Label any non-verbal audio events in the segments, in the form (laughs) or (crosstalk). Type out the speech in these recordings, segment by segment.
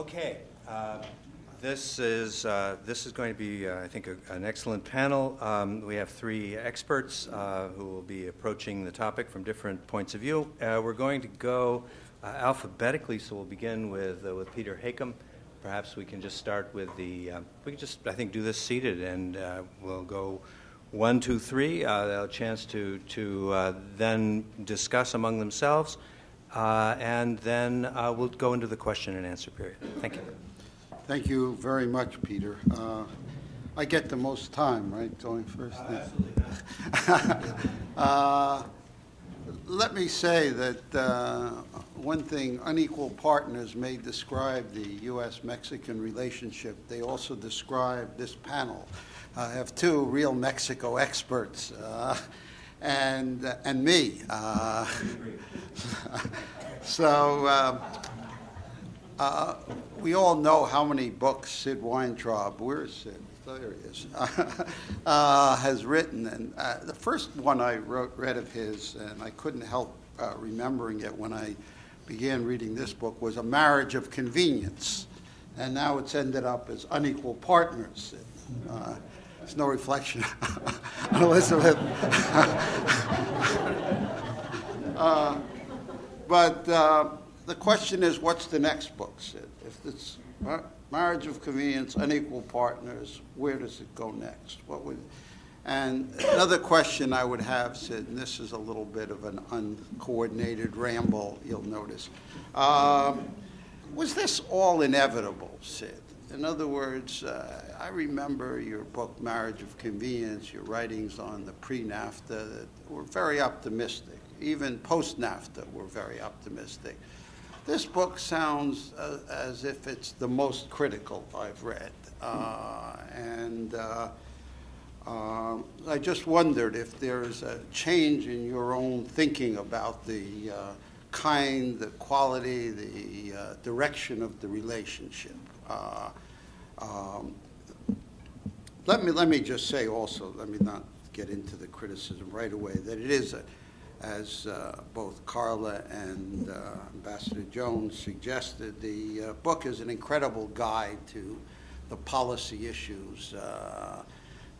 Okay, uh, this is, uh, this is going to be, uh, I think, a- an excellent panel. Um, We have three experts uh, who will be approaching the topic from different points of view. Uh, We're going to go uh, alphabetically, so we'll begin with, with Peter Hakim. Perhaps we can just start with the, we can just, I think, do this seated, and we'll go one, two, three. They'll a chance to, to then discuss among themselves, uh, and then uh, we'll go into the question and answer period. Thank you. Thank you very much, Peter. Uh, I get the most time, right, going first? Uh, (laughs) Let me say that uh, one thing, unequal partners may describe the U.S.-Mexican relationship. They also describe this panel. I have two real Mexico experts, uh, and, and me. Uh, (laughs) So, um, uh, we all know how many books Sid Weintraub, where is Sid? There he is, (laughs) uh, has written. And uh, the first one I wrote, read of his, and I couldn't help uh, remembering it when I began reading this book, was A Marriage of Convenience. And now it's ended up as Unequal Partners. Uh, it's no reflection on (laughs) Elizabeth. (laughs) Uh, but uh, the question is, what's the next book, Sid? If it's marriage of convenience, unequal partners, where does it go next? What would? And another question I would have, Sid, and this is a little bit of an uncoordinated ramble, you'll notice. Um, was this all inevitable, Sid? In other words, uh, I remember your book, Marriage of Convenience, your writings on the pre-NAFTA that were very optimistic. Even post-NAFTA were very optimistic. This book sounds uh, as if it's the most critical I've read. Uh, and uh, um, I just wondered if there's a change in your own thinking about the uh, kind, the quality, the uh, direction of the relationship. Uh, um, let me let me just say also, let me not get into the criticism right away, that it is a, as uh, both Carla and uh, Ambassador Jones suggested, the uh, book is an incredible guide to the policy issues uh,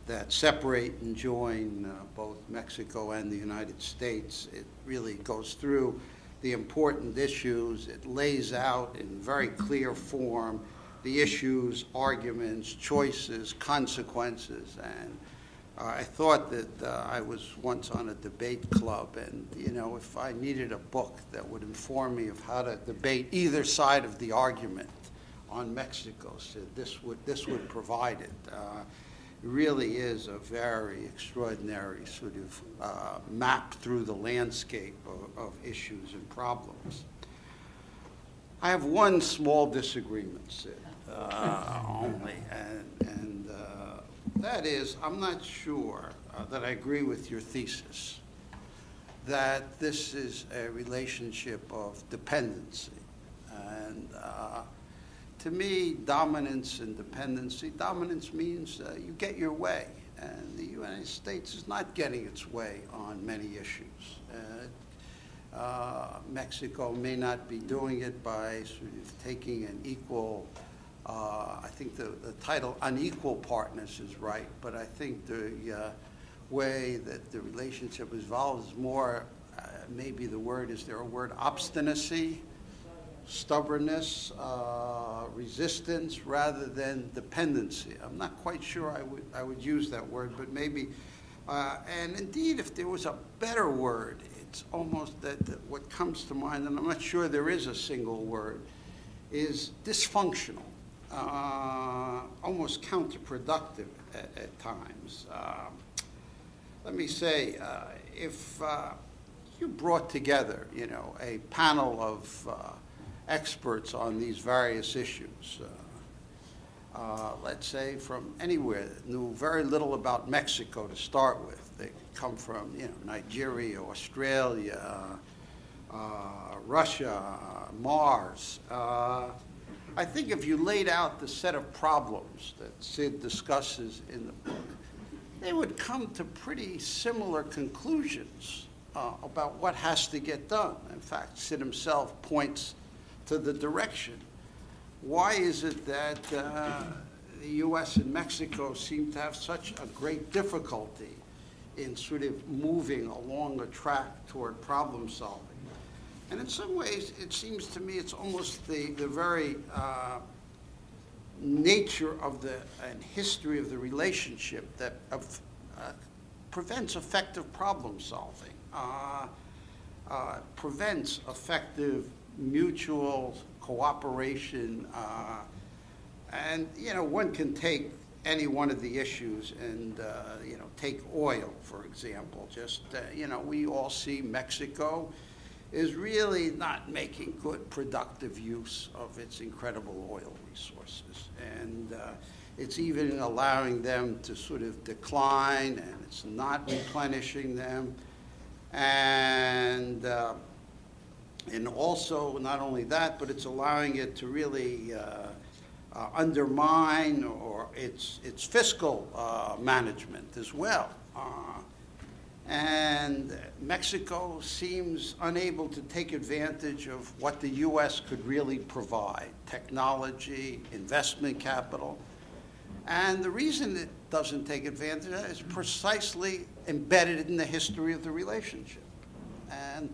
that separate and join uh, both Mexico and the United States. It really goes through the important issues. It lays out in very clear form the issues, arguments, choices, consequences, and uh, I thought that uh, I was once on a debate club, and you know, if I needed a book that would inform me of how to debate either side of the argument on Mexico, so this would this would provide it. Uh, it really is a very extraordinary sort of uh, map through the landscape of, of issues and problems. I have one small disagreement, Sid, uh, only, and, and uh, that is, I'm not sure uh, that I agree with your thesis that this is a relationship of dependency. And uh, to me, dominance and dependency, dominance means uh, you get your way. And the United States is not getting its way on many issues. Uh, Mexico may not be doing it by sort of taking an equal, uh, I think the, the title unequal partners is right, but I think the uh, way that the relationship evolves is more, uh, maybe the word, is there a word, obstinacy? stubbornness, uh, resistance, rather than dependency. I'm not quite sure I would, I would use that word, but maybe, uh, and indeed, if there was a better word, it's almost that, that what comes to mind, and I'm not sure there is a single word, is dysfunctional, uh, almost counterproductive at, at times. Um, let me say, uh, if uh, you brought together, you know, a panel of uh, experts on these various issues, uh, uh, let's say from anywhere, knew very little about Mexico to start with. They come from, you know, Nigeria, Australia, Russia, Mars. I think if you laid out the set of problems that Sid discusses in the book, they would come to pretty similar conclusions uh, about what has to get done. In fact, Sid himself points to the direction. why is it that uh, the U.S. and Mexico seem to have such a great difficulty in sort of moving along a track toward problem solving? And in some ways, it seems to me it's almost the, the very uh, nature of the and history of the relationship that of, uh, prevents effective problem solving, uh, uh, prevents effective mutual cooperation. uh, and, you know, one can take any one of the issues and, uh, you know, take oil, for example. Just, uh, you know, we all see Mexico is really not making good productive use of its incredible oil resources. And uh, it's even allowing them to sort of decline and it's not replenishing them. And, uh, and also, not only that, but it's allowing it to really uh, uh, undermine or its, its fiscal uh, management as well. And Mexico seems unable to take advantage of what the U.S. could really provide technology, investment capital. And the reason it doesn't take advantage of that is precisely embedded in the history of the relationship. And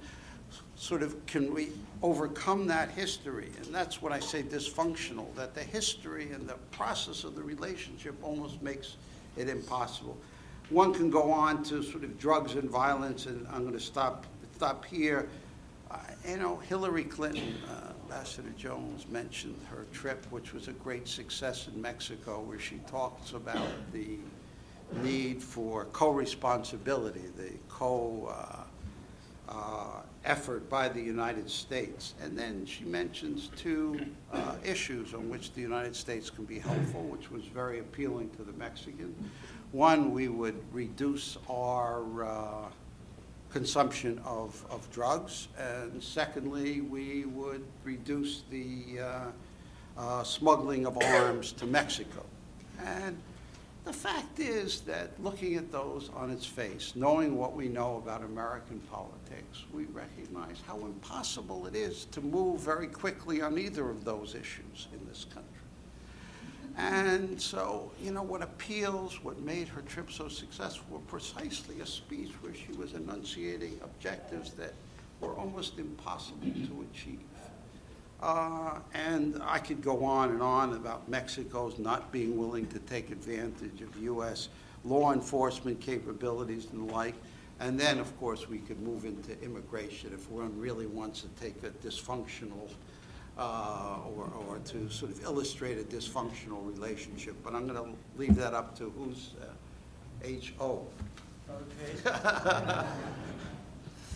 sort of can we overcome that history? And that's what I say dysfunctional, that the history and the process of the relationship almost makes it impossible. One can go on to sort of drugs and violence, and I'm going to stop stop here. Uh, you know, Hillary Clinton, uh, Ambassador Jones mentioned her trip, which was a great success in Mexico, where she talks about the need for co-responsibility, the co. Uh, uh, effort by the United States. And then she mentions two uh, issues on which the United States can be helpful, which was very appealing to the Mexicans. One, we would reduce our uh, consumption of, of drugs. And secondly, we would reduce the uh, uh, smuggling of arms to Mexico. And the fact is that looking at those on its face, knowing what we know about American politics, we recognize how impossible it is to move very quickly on either of those issues in this country. And so, you know, what appeals, what made her trip so successful were precisely a speech where she was enunciating objectives that were almost impossible to achieve. Uh, and I could go on and on about Mexico's not being willing to take advantage of U.S. law enforcement capabilities and the like. And then, of course, we could move into immigration if one really wants to take a dysfunctional uh, or, or to sort of illustrate a dysfunctional relationship. But I'm going to leave that up to who's uh, H.O. Okay.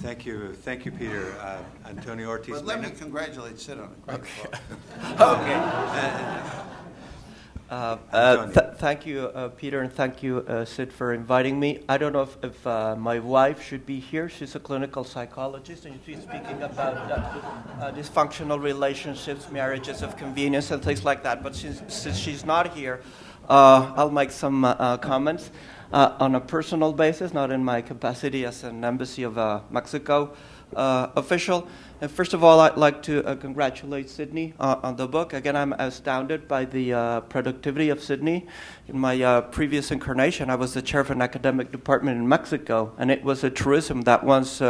Thank you, thank you, Peter. Uh, Antonio Ortiz. But let me congratulate Sid on it. great (laughs) okay. okay. Uh, uh, th thank you, uh, Peter, and thank you, uh, Sid, for inviting me. I don't know if, if uh, my wife should be here. She's a clinical psychologist, and she's speaking about uh, dysfunctional relationships, marriages of convenience, and things like that. But since, since she's not here, I'll make some comments uh, on a personal basis, not in my capacity as an Embassy of Mexico uh, official. And first of all, I'd like to uh, congratulate Sydney uh, on the book. Again, I'm astounded by the uh, productivity of Sydney. In my previous incarnation, I was the chair of an academic department in Mexico, and it was a truism that once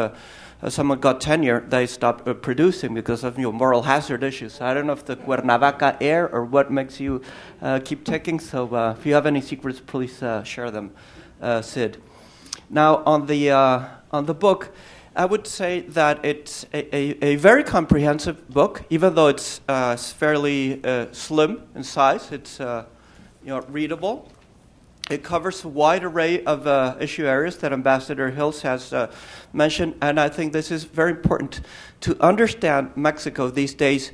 someone got tenure, they stopped uh, producing because of you know, moral hazard issues. I don't know if the Cuernavaca air or what makes you uh, keep ticking. So uh, if you have any secrets, please uh, share them, uh, Sid. Now on the on the book. I would say that it's a, a, a very comprehensive book, even though it's fairly slim in size. It's you know, readable. It covers a wide array of uh, issue areas that Ambassador Hills has uh, mentioned, and I think this is very important to understand Mexico these days.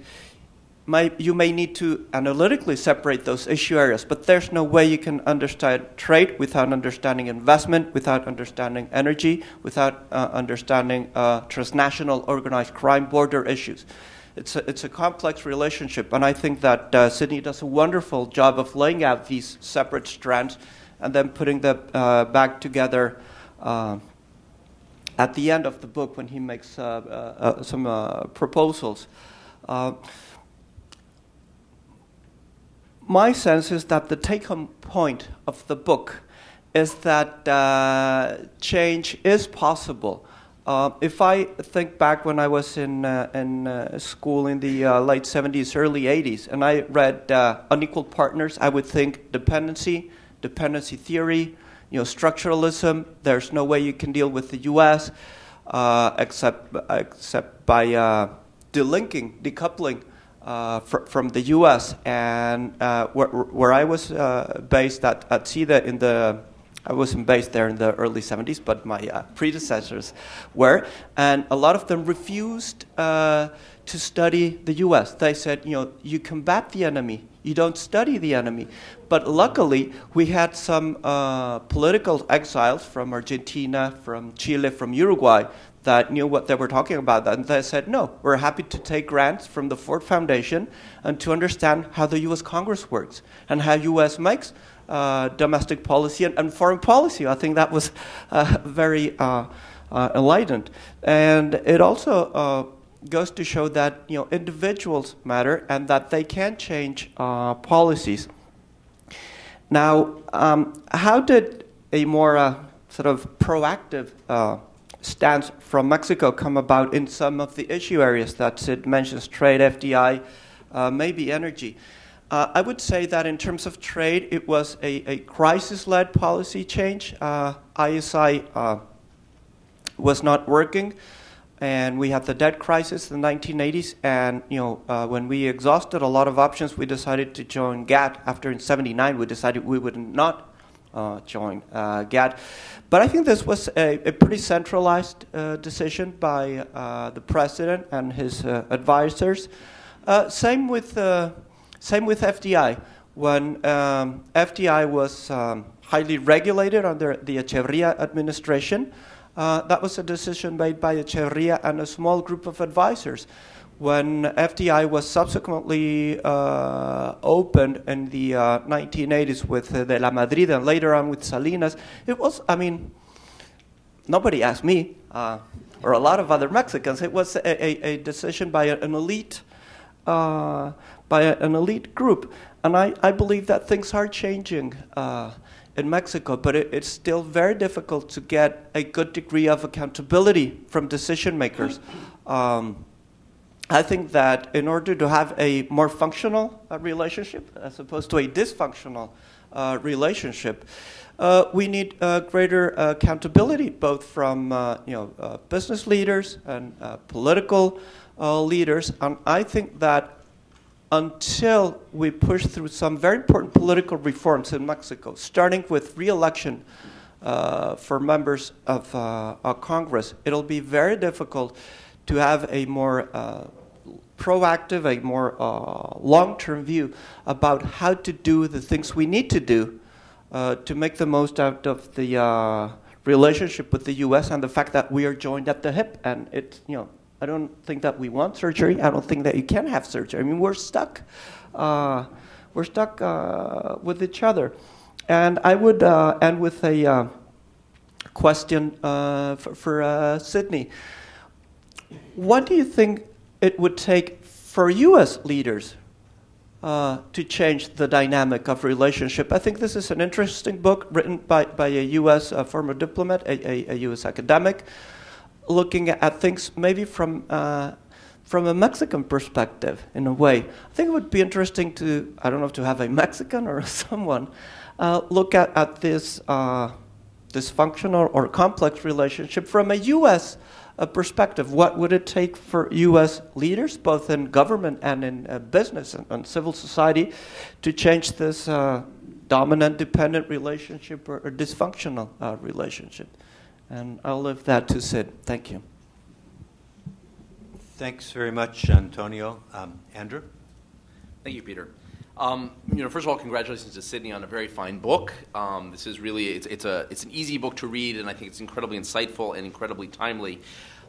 My, you may need to analytically separate those issue areas, but there's no way you can understand trade without understanding investment, without understanding energy, without uh, understanding uh, transnational organized crime border issues. It's a, it's a complex relationship, and I think that uh, Sydney does a wonderful job of laying out these separate strands and then putting them uh, back together uh, at the end of the book when he makes uh, uh, uh some proposals. My sense is that the take home point of the book is that uh, change is possible. Uh, if I think back when I was in, uh, in uh, school in the uh, late 70s, early 80s, and I read uh, Unequal Partners, I would think dependency, dependency theory, you know, structuralism. There's no way you can deal with the U.S. except except by delinking, decoupling uh, fr- from the U.S. and uh, where, where, I was uh, based at, at CIDE in the I wasn't based there in the early 70s, but my uh, predecessors were, and a lot of them refused uh, to study the U.S. They said, you know, you combat the enemy, you don't study the enemy. But luckily, we had some political exiles from Argentina, from Chile, from Uruguay that knew what they were talking about. And they said, no, we're happy to take grants from the Ford Foundation and to understand how the U.S. Congress works and how U.S. makes uh, domestic policy and, and, foreign policy. I think that was uh, very uh, uh enlightened. And it also uh, goes to show that you know, individuals matter and that they can change uh, policies. Now, um, how did a more sort of proactive stance from Mexico come about in some of the issue areas that it mentions trade, FDI, uh, maybe energy. Uh, I would say that in terms of trade, it was a, a crisis led policy change. Uh, ISI uh, was not working, and we had the debt crisis in the 1980s. And you know, uh, when we exhausted a lot of options, we decided to join GATT. After in '79, we decided we would not uh, join uh, GATT. But I think this was a, a pretty centralized uh, decision by uh, the president and his uh, advisors. Same with same with FDI. When um, FDI was um, highly regulated under the Echeverria administration, that was a decision made by Echeverria and a small group of advisors when FDI was subsequently uh, opened in the uh, 1980s with uh, De La Madrid and later on with Salinas, it was, I mean, nobody asked me uh, or a lot of other Mexicans. It was a, a, a decision by an elite, uh, by an elite group. And I, I believe that things are changing uh, in Mexico, but it, it's still very difficult to get a good degree of accountability from decision makers. Um, I think that in order to have a more functional uh, relationship as opposed to a dysfunctional uh, relationship, uh, we need uh, greater accountability both from uh, you know, uh, business leaders and political leaders. And I think that until we push through some very important political reforms in Mexico, starting with re election for members of Congress, it'll be very difficult to have a more uh, proactive, a more uh, long term view about how to do the things we need to do uh, to make the most out of the uh, relationship with the U.S. and the fact that we are joined at the hip. And it's, you know, I don't think that we want surgery. I don't think that you can have surgery. I mean, we're stuck. Uh, we're stuck uh, with each other. And I would end with a question for, for Sidney. What do you think it would take for U.S. leaders uh, to change the dynamic of relationship. I think this is an interesting book written by, by a U.S. Uh, former diplomat, a, a, a, U.S. academic, looking at things maybe from uh, from a Mexican perspective, in a way. I think it would be interesting to I don't know to have a Mexican or (laughs) someone uh, look at at this uh, dysfunctional or complex relationship from a U.S a perspective. What would it take for U.S. leaders, both in government and in uh, business and, and, civil society, to change this uh, dominant dependent relationship or, or dysfunctional uh, relationship? And I'll leave that to Sid. Thank you. Thanks very much, Antonio. Um, Andrew? Thank you, Peter. Um, you know, first of all, congratulations to Sidney on a very fine book. Um, this is really it's, it's, a it's an easy book to read, and I think it's incredibly insightful and incredibly timely.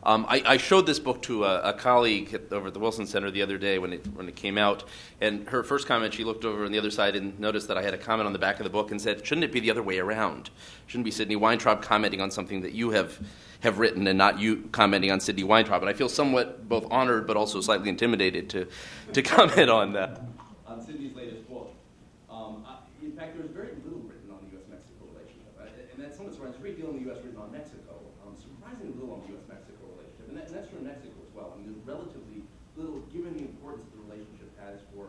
Um, I, I, showed this book to a, a, colleague at, over at the Wilson Center the other day when it when it came out, and her first comment, she looked over on the other side and noticed that I had a comment on the back of the book and said, "Shouldn't it be the other way around? Shouldn't be Sidney Weintraub commenting on something that you have have written and not you commenting on Sidney Weintraub?" And I feel somewhat both honored but also slightly intimidated to to (laughs) comment on that. On Sidney's latest book. Um, I, in fact, there's very little written on the U.S.-Mexico relationship, uh, and that's somewhat surprising. There's a great deal in the U.S. written on Mexico, um, surprisingly little on the U.S.-Mexico relationship, and, that, and that's true in Mexico as well. I mean, there's relatively little, given the importance the relationship has for,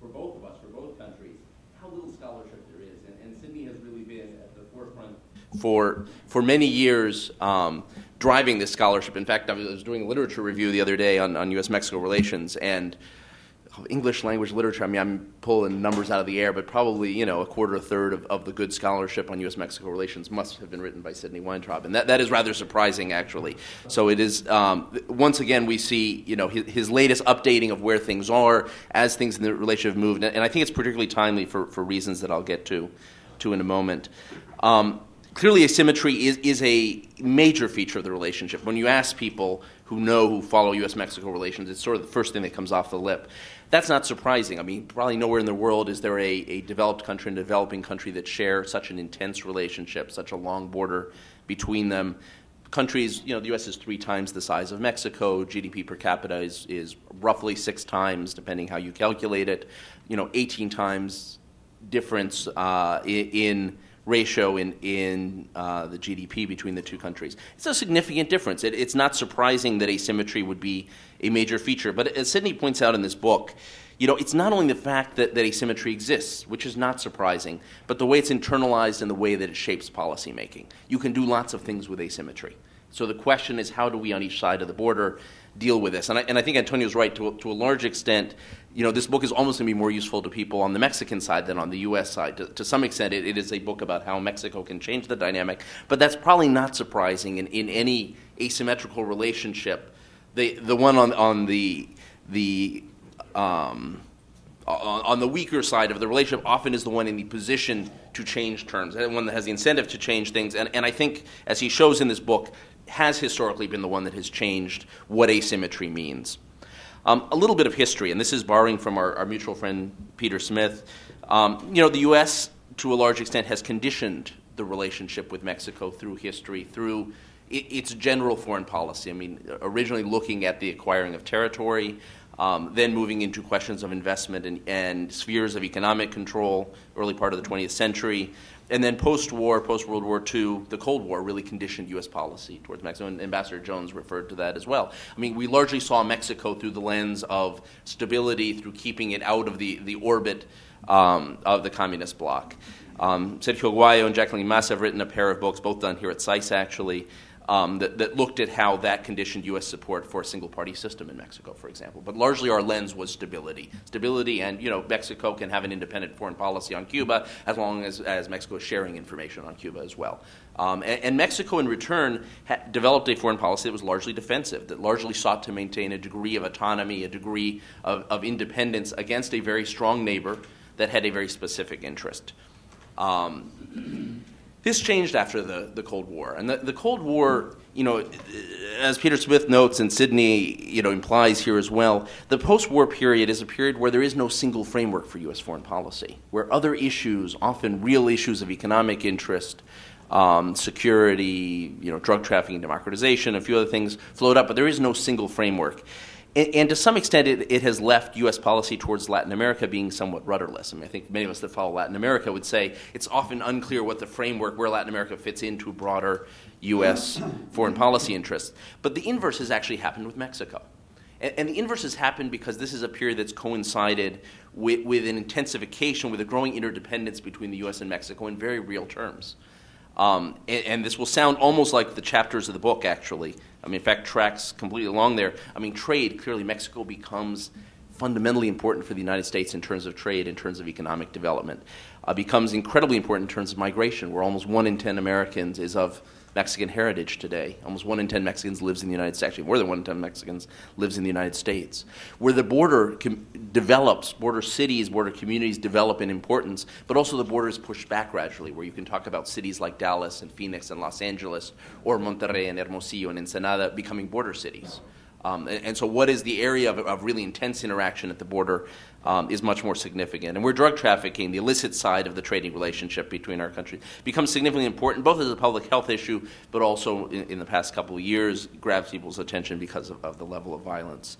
for both of us, for both countries, how little scholarship there is, and, and Sydney has really been at the forefront for for many years. Um, driving this scholarship. In fact, I was doing a literature review the other day on, on U.S. Mexico relations, and English language literature, I mean, I'm pulling numbers out of the air, but probably, you know, a quarter, a third of, of the good scholarship on U.S. Mexico relations must have been written by Sidney Weintraub. And that, that is rather surprising, actually. So it is, um, once again, we see, you know, his, his, latest updating of where things are as things in the relationship have moved. And I think it's particularly timely for, for reasons that I'll get to, to in a moment. Um, clearly, asymmetry is, is a major feature of the relationship. When you ask people who know, who follow U.S. Mexico relations, it's sort of the first thing that comes off the lip. That's not surprising. I mean, probably nowhere in the world is there a, a developed country and a developing country that share such an intense relationship, such a long border between them. Countries, you know, the U.S. is three times the size of Mexico. GDP per capita is, is roughly six times, depending how you calculate it. You know, 18 times difference uh, in ratio in, in uh, the GDP between the two countries. It's a significant difference. It, it's not surprising that asymmetry would be a major feature. But as Sidney points out in this book, you know, it's not only the fact that, that asymmetry exists, which is not surprising, but the way it's internalized and the way that it shapes policymaking. You can do lots of things with asymmetry. So the question is, how do we on each side of the border deal with this? And I, and I think Antonio's right to, to a large extent you know, this book is almost going to be more useful to people on the Mexican side than on the U.S. side. To, to some extent, it, it is a book about how Mexico can change the dynamic, but that's probably not surprising in, in any asymmetrical relationship. The, the one on, on the, the, um, on, on, the weaker side of the relationship often is the one in the position to change terms, the one that has the incentive to change things. And, and I think, as he shows in this book, has historically been the one that has changed what asymmetry means. Um, a little bit of history, and this is borrowing from our, our mutual friend Peter Smith. Um, you know, the U.S., to a large extent, has conditioned the relationship with Mexico through history, through its general foreign policy. I mean, originally looking at the acquiring of territory, um, then moving into questions of investment and, and, spheres of economic control, early part of the 20th century, and then post-war, post-World War II, the Cold War really conditioned U.S. policy towards Mexico, and Ambassador Jones referred to that as well. I mean, we largely saw Mexico through the lens of stability, through keeping it out of the, the orbit um, of the communist bloc. Um, Sergio Aguayo and Jacqueline Mas have written a pair of books, both done here at SICE actually, um, that, that, looked at how that conditioned U.S. support for a single party system in Mexico, for example. But largely our lens was stability. Stability, and you know, Mexico can have an independent foreign policy on Cuba as long as, as Mexico is sharing information on Cuba as well. Um, and, and, Mexico, in return, developed a foreign policy that was largely defensive, that largely sought to maintain a degree of autonomy, a degree of, of independence against a very strong neighbor that had a very specific interest. Um, this changed after the, the Cold War. And the, the Cold War, you know, as Peter Smith notes and Sidney, you know, implies here as well, the post-war period is a period where there is no single framework for U.S. foreign policy, where other issues, often real issues of economic interest, um, security, you know, drug trafficking, democratization, a few other things float up, but there is no single framework. And, and to some extent, it, it, has left U.S. policy towards Latin America being somewhat rudderless. I mean, I think many of us that follow Latin America would say it's often unclear what the framework, where Latin America fits into broader U.S. (clears throat) foreign policy interests. But the inverse has actually happened with Mexico. And, and the inverse has happened because this is a period that's coincided with, with an intensification, with a growing interdependence between the U.S. and Mexico in very real terms. Um, and, and, this will sound almost like the chapters of the book, actually. I mean, in fact, tracks completely along there. I mean, trade, clearly, Mexico becomes fundamentally important for the United States in terms of trade, in terms of economic development. Uh, becomes incredibly important in terms of migration, where almost one in 10 Americans is of Mexican heritage today. Almost one in 10 Mexicans lives in the United States. Actually, more than one in 10 Mexicans lives in the United States. Where the border com- develops, border cities, border communities develop in importance, but also the border is pushed back gradually, where you can talk about cities like Dallas and Phoenix and Los Angeles, or Monterrey and Hermosillo and Ensenada becoming border cities. Um, and, and, so, what is the area of, of really intense interaction at the border um, is much more significant. And where drug trafficking, the illicit side of the trading relationship between our countries, becomes significantly important, both as a public health issue, but also in, in the past couple of years, grabs people's attention because of, of the level of violence.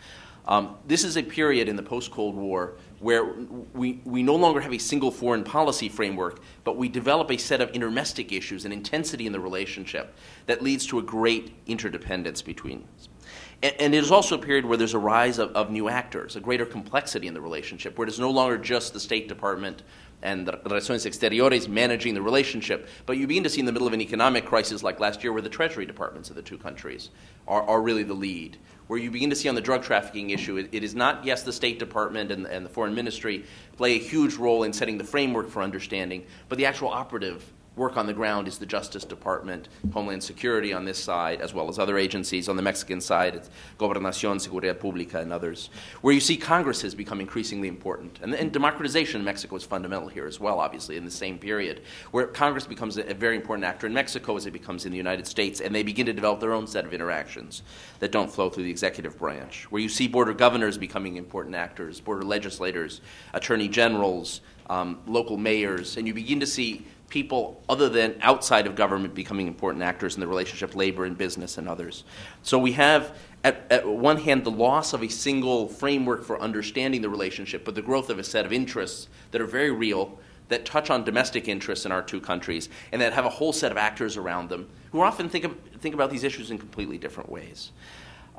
Um, this is a period in the post Cold War where we, we no longer have a single foreign policy framework, but we develop a set of intermestic issues and intensity in the relationship that leads to a great interdependence between. And, and it is also a period where there's a rise of, of new actors, a greater complexity in the relationship, where it is no longer just the State Department and the Relaciones Exteriores managing the relationship, but you begin to see in the middle of an economic crisis like last year, where the Treasury departments of the two countries are, are really the lead, where you begin to see on the drug trafficking issue, it, it is not, yes, the State Department and, and the Foreign Ministry play a huge role in setting the framework for understanding, but the actual operative work on the ground is the Justice Department, Homeland Security on this side, as well as other agencies. On the Mexican side, it's Gobernación, Seguridad Pública, and others. Where you see Congress has become increasingly important. And, and democratization in Mexico is fundamental here as well, obviously, in the same period, where Congress becomes a, a very important actor in Mexico as it becomes in the United States, and they begin to develop their own set of interactions that don't flow through the executive branch. Where you see border governors becoming important actors, border legislators, attorney generals, um, local mayors, and you begin to see people other than outside of government becoming important actors in the relationship, labor and business and others. So we have, at, at one hand, the loss of a single framework for understanding the relationship, but the growth of a set of interests that are very real, that touch on domestic interests in our two countries, and that have a whole set of actors around them who often think, of, think about these issues in completely different ways.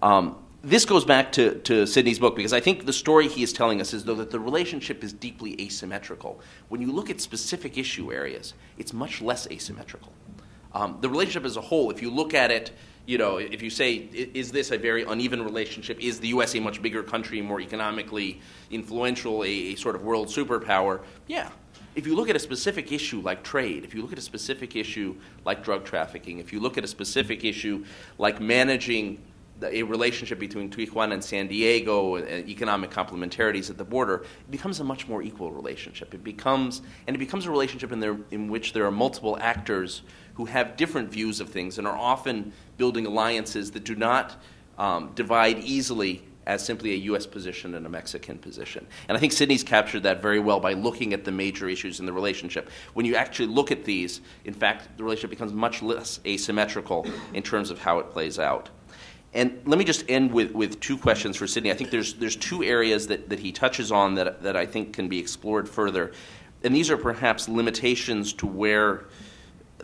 Um, this goes back to, to Sidney's book because I think the story he is telling us is though that the relationship is deeply asymmetrical. When you look at specific issue areas, it's much less asymmetrical. Um, the relationship as a whole, if you look at it, you know, if you say, is this a very uneven relationship? Is the U.S. a much bigger country, more economically influential, a, a sort of world superpower? Yeah. If you look at a specific issue like trade, if you look at a specific issue like drug trafficking, if you look at a specific issue like managing a relationship between Tijuana and San Diego and economic complementarities at the border, it becomes a much more equal relationship. It becomes, and it becomes a relationship in, there, in which there are multiple actors who have different views of things and are often building alliances that do not um, divide easily as simply a U.S. position and a Mexican position. And I think Sidney's captured that very well by looking at the major issues in the relationship. When you actually look at these, in fact, the relationship becomes much less asymmetrical in terms of how it plays out. And let me just end with, with two questions for Sidney. I think there's, there's two areas that, that he touches on that, that I think can be explored further. And these are perhaps limitations to where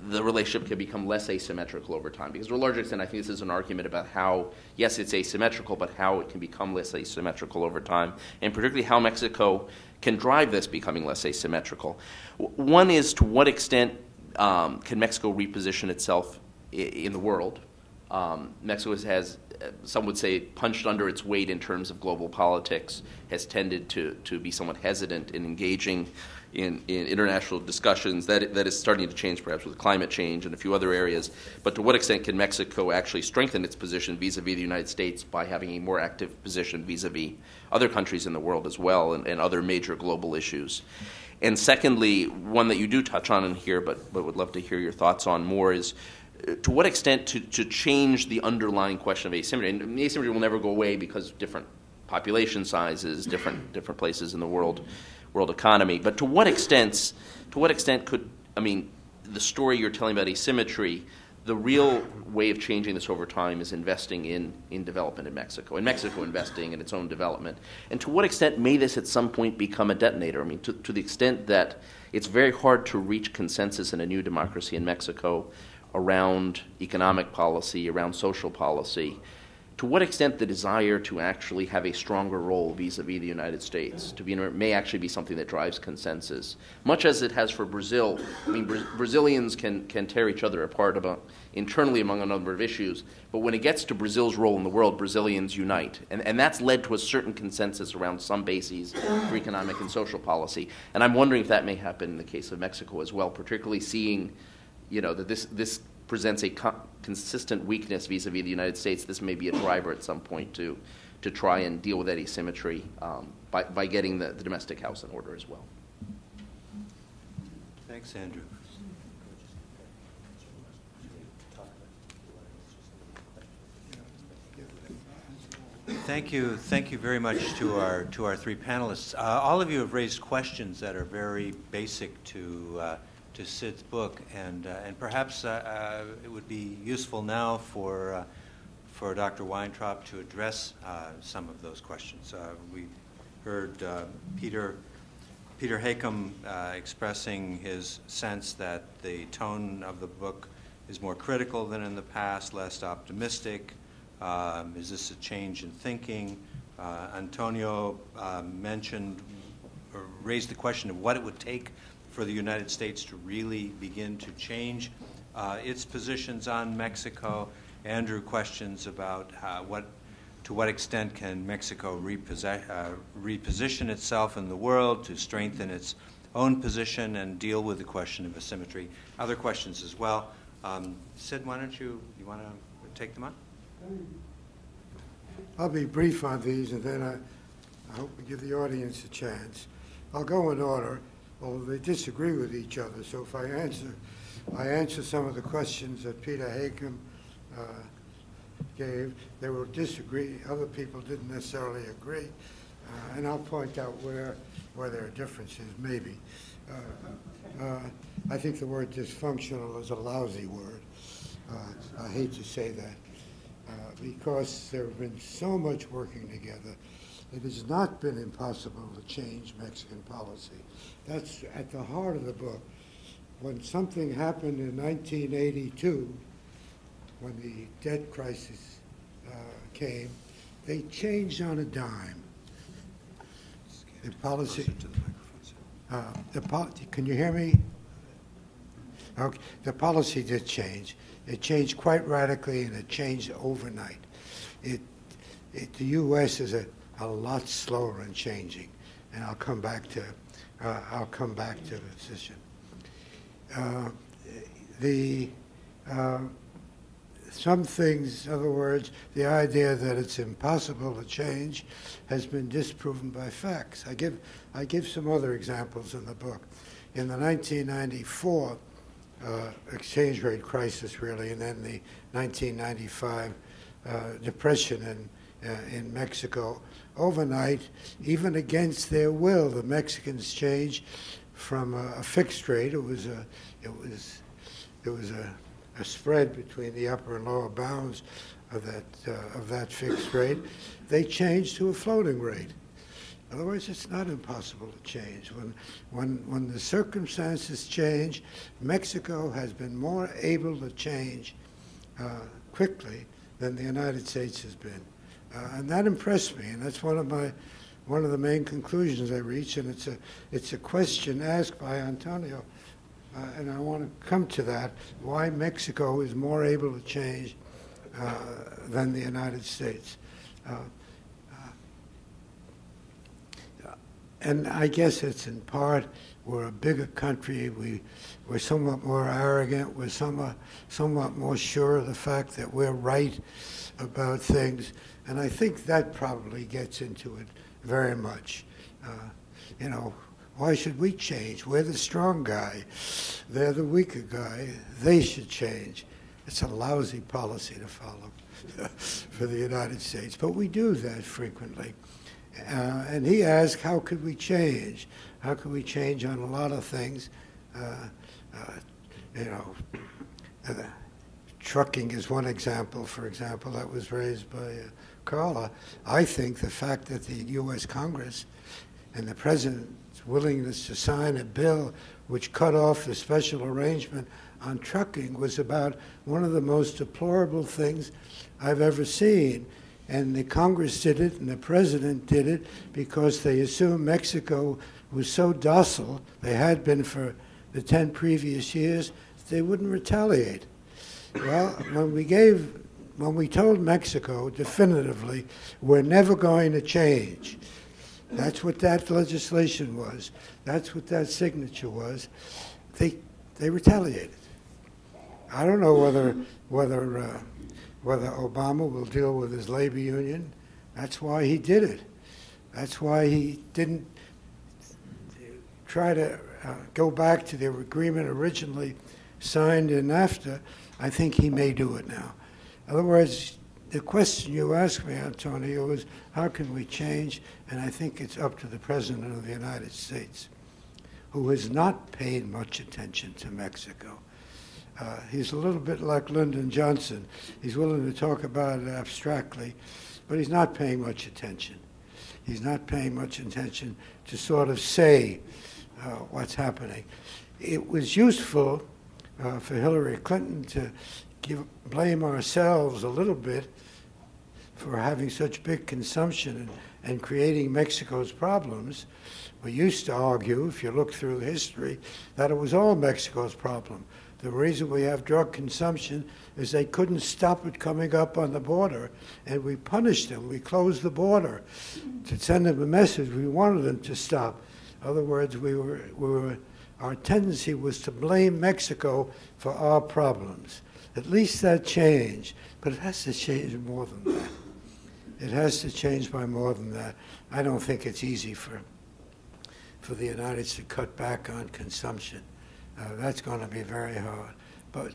the relationship can become less asymmetrical over time. Because to a large extent, I think this is an argument about how, yes, it's asymmetrical, but how it can become less asymmetrical over time, and particularly how Mexico can drive this becoming less asymmetrical. One is to what extent um, can Mexico reposition itself in the world? Um, Mexico has, some would say, punched under its weight in terms of global politics, has tended to, to be somewhat hesitant in engaging in, in international discussions. That, that is starting to change, perhaps, with climate change and a few other areas. But to what extent can Mexico actually strengthen its position vis a vis the United States by having a more active position vis a vis other countries in the world as well and, and other major global issues? And secondly, one that you do touch on in here, but, but would love to hear your thoughts on more, is to what extent to, to change the underlying question of asymmetry? And asymmetry will never go away because of different population sizes, different (clears throat) different places in the world world economy. But to what extent to what extent could I mean the story you're telling about asymmetry? The real way of changing this over time is investing in, in development in Mexico, and Mexico investing in its own development. And to what extent may this at some point become a detonator? I mean, to, to the extent that it's very hard to reach consensus in a new democracy in Mexico around economic policy, around social policy, to what extent the desire to actually have a stronger role vis-a-vis the United States to be may actually be something that drives consensus, much as it has for Brazil. I mean, Bra- Brazilians can can tear each other apart about internally among a number of issues, but when it gets to Brazil's role in the world, Brazilians unite, and and that's led to a certain consensus around some bases for economic and social policy. And I'm wondering if that may happen in the case of Mexico as well, particularly seeing you know, that this, this presents a co- consistent weakness vis-a-vis the United States, this may be a driver at some point to, to try and deal with that asymmetry um, by, by getting the, the domestic house in order as well. Thanks, Andrew. Thank you. Thank you very much to our to our three panelists. Uh, all of you have raised questions that are very basic to uh, to Sid's book, and uh, and perhaps uh, uh, it would be useful now for for Dr. Weintraub to address some of those questions. We heard Peter, Peter Hakim uh, expressing his sense that the tone of the book is more critical than in the past, less optimistic. Um, Is this a change in thinking? Uh, Antonio uh, mentioned, or raised the question of what it would take for the United States to really begin to change uh, its positions on Mexico. Andrew questions about uh, what, to what extent can Mexico repossess, uh, reposition itself in the world to strengthen its own position and deal with the question of asymmetry. Other questions as well. Um, Sid, why don't you, you want to take them on? I'll be brief on these, and then I, I hope we give the audience a chance. I'll go in order, although they disagree with each other. So if I answer, I answer some of the questions that Peter Hakim uh, gave. They will disagree. Other people didn't necessarily agree, uh, and I'll point out where where there are differences, maybe. Uh, uh, I think the word dysfunctional is a lousy word. Uh, I hate to say that uh, because there have been so much working together. It has not been impossible to change Mexican policy. That's at the heart of the book. When something happened in 1982, when the debt crisis uh, came, they changed on a dime. The policy. To the microphone, Sid. Uh, the pol- can you hear me? Okay. The policy did change. It changed quite radically, and it changed overnight. It, it the U.S. is a, a lot slower in changing, and I'll come back to uh, I'll come back to the decision. Uh, the uh, some things, in other words, the idea that it's impossible to change has been disproven by facts. I give, I give some other examples in the book. In the 1994 uh, exchange rate crisis, really, and then the 1995 uh, depression uh, in Mexico, overnight, even against their will, the Mexicans changed from a, a fixed rate. It was a, it was, it was a a spread between the upper and lower bounds of that, uh, of that fixed rate, they changed to a floating rate. In other words, it's not impossible to change. When, when, when the circumstances change, Mexico has been more able to change uh, quickly than the United States has been. Uh, and that impressed me, and that's one of my one of the main conclusions I reach, and it's a it's a question asked by Antonio uh, and I want to come to that, why Mexico is more able to change uh, than the United States. Uh, uh, and I guess it's in part we're a bigger country. We, we're somewhat more arrogant. We're somewhat, somewhat more sure of the fact that we're right about things. And I think that probably gets into it very much. Uh, you know, why should we change? We're the strong guy. They're the weaker guy. They should change. It's a lousy policy to follow (laughs) for the United States, but we do that frequently. Uh, and he asked, how could we change? How could we change on a lot of things? Uh, uh, you know, uh, trucking is one example, for example, that was raised by uh, Carla. I think the fact that the U.S. Congress and the President's willingness to sign a bill which cut off the special arrangement on trucking was about one of the most deplorable things I've ever seen. And the Congress did it and the President did it because they assumed Mexico was so docile, they had been for the 10 previous years, they wouldn't retaliate. Well, when we gave, when we told Mexico definitively, we're never going to change, that's what that legislation was. That's what that signature was. They they retaliated. I don't know whether whether uh, whether Obama will deal with his labor union. That's why he did it. That's why he didn't try to uh, go back to the agreement originally signed in NAFTA. I think he may do it now. In other words, the question you asked me, Antonio, was how can we change? And I think it's up to the President of the United States, who has not paid much attention to Mexico. Uh, he's a little bit like Lyndon Johnson. He's willing to talk about it abstractly, but he's not paying much attention. He's not paying much attention to sort of say uh, what's happening. It was useful uh, for Hillary Clinton to give, blame ourselves a little bit for having such big consumption and, and creating Mexico's problems. We used to argue, if you look through history, that it was all Mexico's problem. The reason we have drug consumption is they couldn't stop it coming up on the border, and we punished them. We closed the border to send them a message. We wanted them to stop. In other words, we were, we were, our tendency was to blame Mexico for our problems. At least that changed, but it has to change more than that. It has to change by more than that. I don't think it's easy for for the United States to cut back on consumption. Uh, that's going to be very hard. But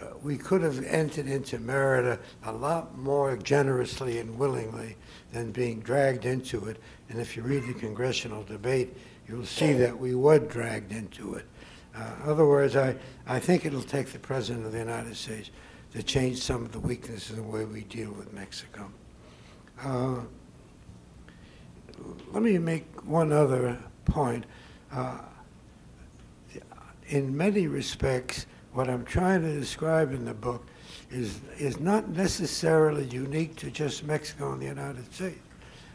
uh, we could have entered into Merida a lot more generously and willingly than being dragged into it. And if you read the congressional debate, you'll see that we were dragged into it. Uh, other words, I, I think it'll take the President of the United States to change some of the weaknesses in the way we deal with Mexico. Uh, let me make one other point. Uh, in many respects, what I'm trying to describe in the book is, is not necessarily unique to just Mexico and the United States.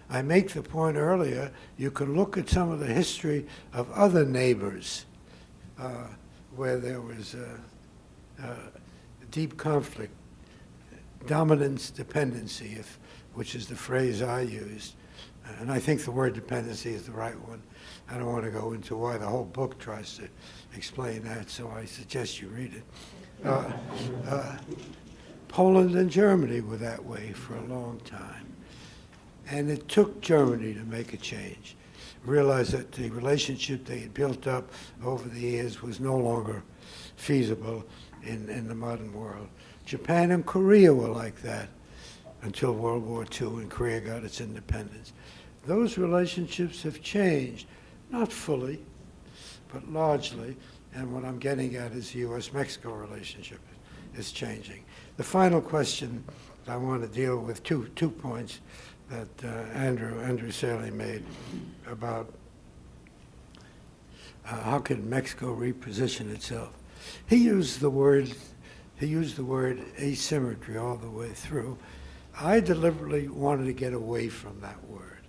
I make the point earlier, you can look at some of the history of other neighbors where there was deep conflict, dominance, dependency, if, which is the phrase I used. And I think the word dependency is the right one. I don't want to go into why the whole book tries to explain that, so I suggest you read it. Uh, uh, Poland and Germany were that way for a long time. And it took Germany to make a change, realize that the relationship they had built up over the years was no longer feasible in, in the modern world. Japan and Korea were like that until World War II and Korea got its independence. Those relationships have changed, not fully, but largely. And what I'm getting at is the U.S. Mexico relationship is changing. The final question I want to deal with two, two points that uh, Andrew, Andrew Selee made about uh, how can Mexico reposition itself. He used the word he used the word asymmetry all the way through. I deliberately wanted to get away from that word.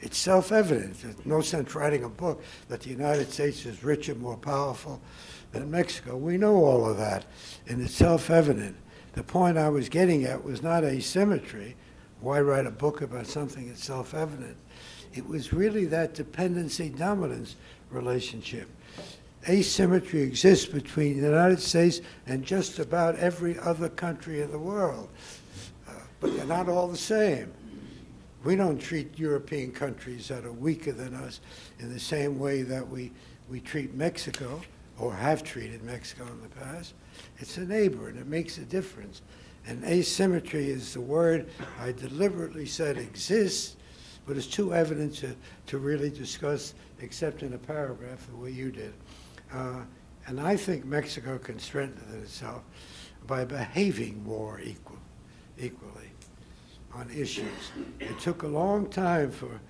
It's self evident. There's no sense writing a book that the United States is richer, more powerful than Mexico. We know all of that, and it's self evident. The point I was getting at was not asymmetry. Why write a book about something that's self evident? It was really that dependency dominance relationship. Asymmetry exists between the United States and just about every other country in the world, uh, but they're not all the same. We don't treat European countries that are weaker than us in the same way that we, we treat Mexico or have treated Mexico in the past. It's a neighbor, and it makes a difference. And asymmetry is the word I deliberately said exists, but it's too evident to, to really discuss, except in a paragraph, the way you did. Uh, and I think Mexico can strengthen itself by behaving more equal, equally on issues. It took a long time for,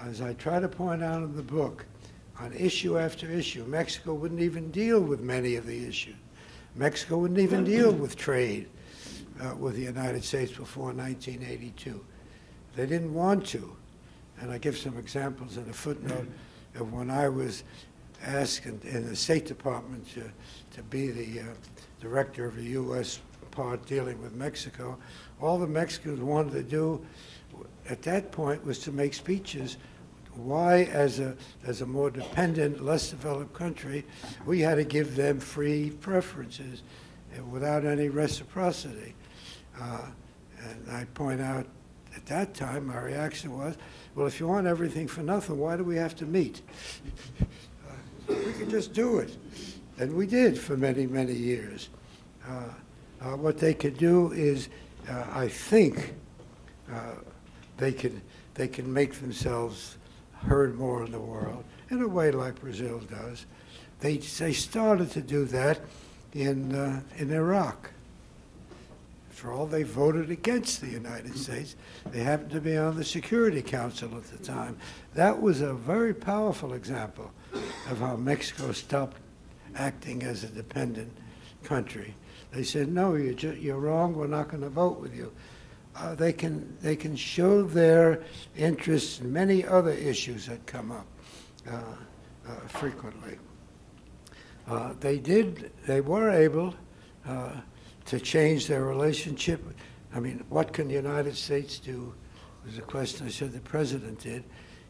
as I try to point out in the book, on issue after issue, Mexico wouldn't even deal with many of the issues. Mexico wouldn't even deal with trade uh, with the United States before 1982. They didn't want to. And I give some examples in a footnote of when I was asked in, the State Department to, to be the uh, director of the U.S. part dealing with Mexico all the Mexicans wanted to do at that point was to make speeches why, as a, as a more dependent, less developed country, we had to give them free preferences without any reciprocity. Uh, and I point out at that time, my reaction was, well, if you want everything for nothing, why do we have to meet? (laughs) uh, we could just do it. And we did for many, many years. Uh, uh what they could do is uh, I think uh, they can they can make themselves heard more in the world in a way like Brazil does. They they started to do that in, in Iraq. For all, they voted against the United States. They happened to be on the Security Council at the time. That was a very powerful example of how Mexico stopped acting as a dependent country. They said, "No, you're, ju- you're wrong. We're not going to vote with you." Uh, they can they can show their interest in many other issues that come up uh, uh, frequently. Uh, they did. They were able uh, to change their relationship. I mean, what can the United States do? Was a question I said the president did.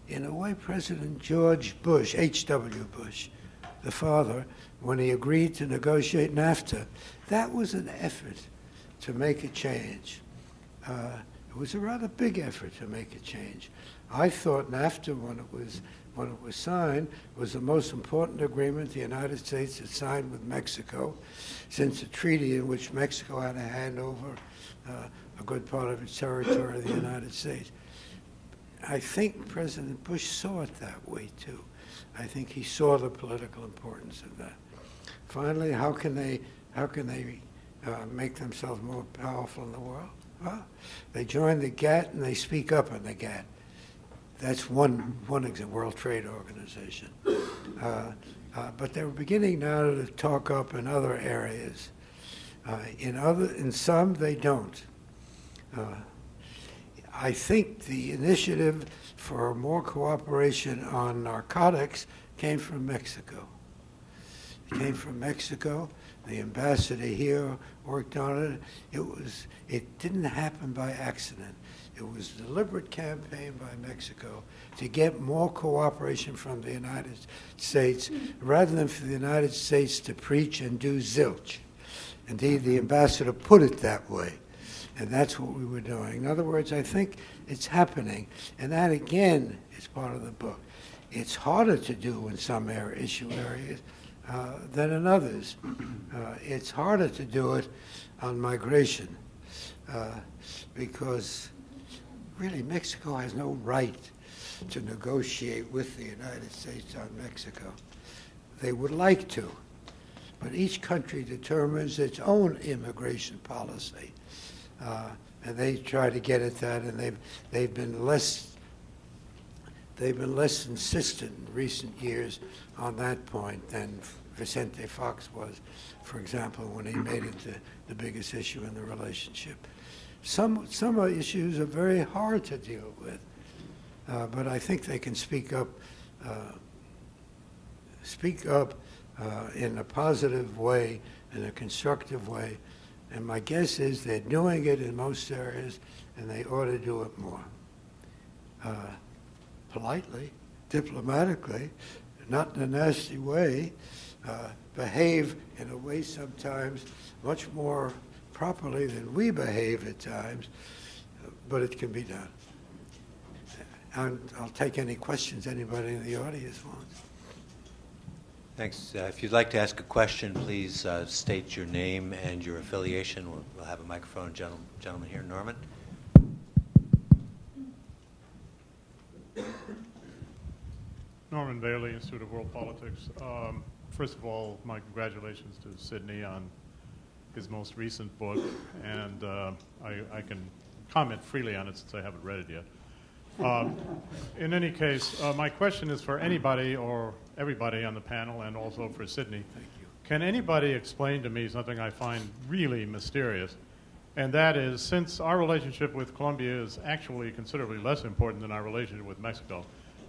In a way, President George Bush, H.W. Bush, the father, when he agreed to negotiate NAFTA, that was an effort to make a change. Uh, it was a rather big effort to make a change. I thought NAFTA, when it was when it was signed, was the most important agreement the United States had signed with Mexico since the treaty in which Mexico had to hand over uh, a good part of its territory to the United States. I think President Bush saw it that way too. I think he saw the political importance of that. Finally, how can they how can they uh, make themselves more powerful in the world? Well, they join the GATT and they speak up on the GATT. That's one one example, World Trade Organization. Uh, uh, but they're beginning now to talk up in other areas. Uh, in other, in some, they don't. Uh, I think the initiative for more cooperation on narcotics came from Mexico. It came from Mexico. The ambassador here worked on it. It was. It didn't happen by accident. It was a deliberate campaign by Mexico to get more cooperation from the United States, rather than for the United States to preach and do zilch. Indeed, the ambassador put it that way. And that's what we were doing. In other words, I think it's happening. And that, again, is part of the book. It's harder to do in some area, issue areas uh, than in others. Uh, it's harder to do it on migration uh, because really Mexico has no right to negotiate with the United States on Mexico. They would like to, but each country determines its own immigration policy. Uh, and they try to get at that, and they've they've been less they've been less insistent in recent years on that point than Vicente Fox was, for example, when he made it the, the biggest issue in the relationship. Some some issues are very hard to deal with, uh, but I think they can speak up uh, speak up uh, in a positive way, in a constructive way, and my guess is they're doing it in most areas, and they ought to do it more. Uh, politely, diplomatically, not in a nasty way, uh, behave in a way sometimes much more properly than we behave at times, but it can be done. And I'll take any questions anybody in the audience wants. Thanks. Uh, If you'd like to ask a question, please uh, state your name and your affiliation. We'll- We'll have a microphone, gentle- gentleman here, Norman. Norman Bailey, Institute of World Politics. Um, first of all, my congratulations to Sidney on his most recent book, and uh, I, I can comment freely on it since I haven't read it yet. Um, in any case, uh, my question is for anybody or everybody on the panel, and also for Sidney. Thank you. Can anybody explain to me something I find really mysterious? And that is, since our relationship with Colombia is actually considerably less important than our relationship with Mexico,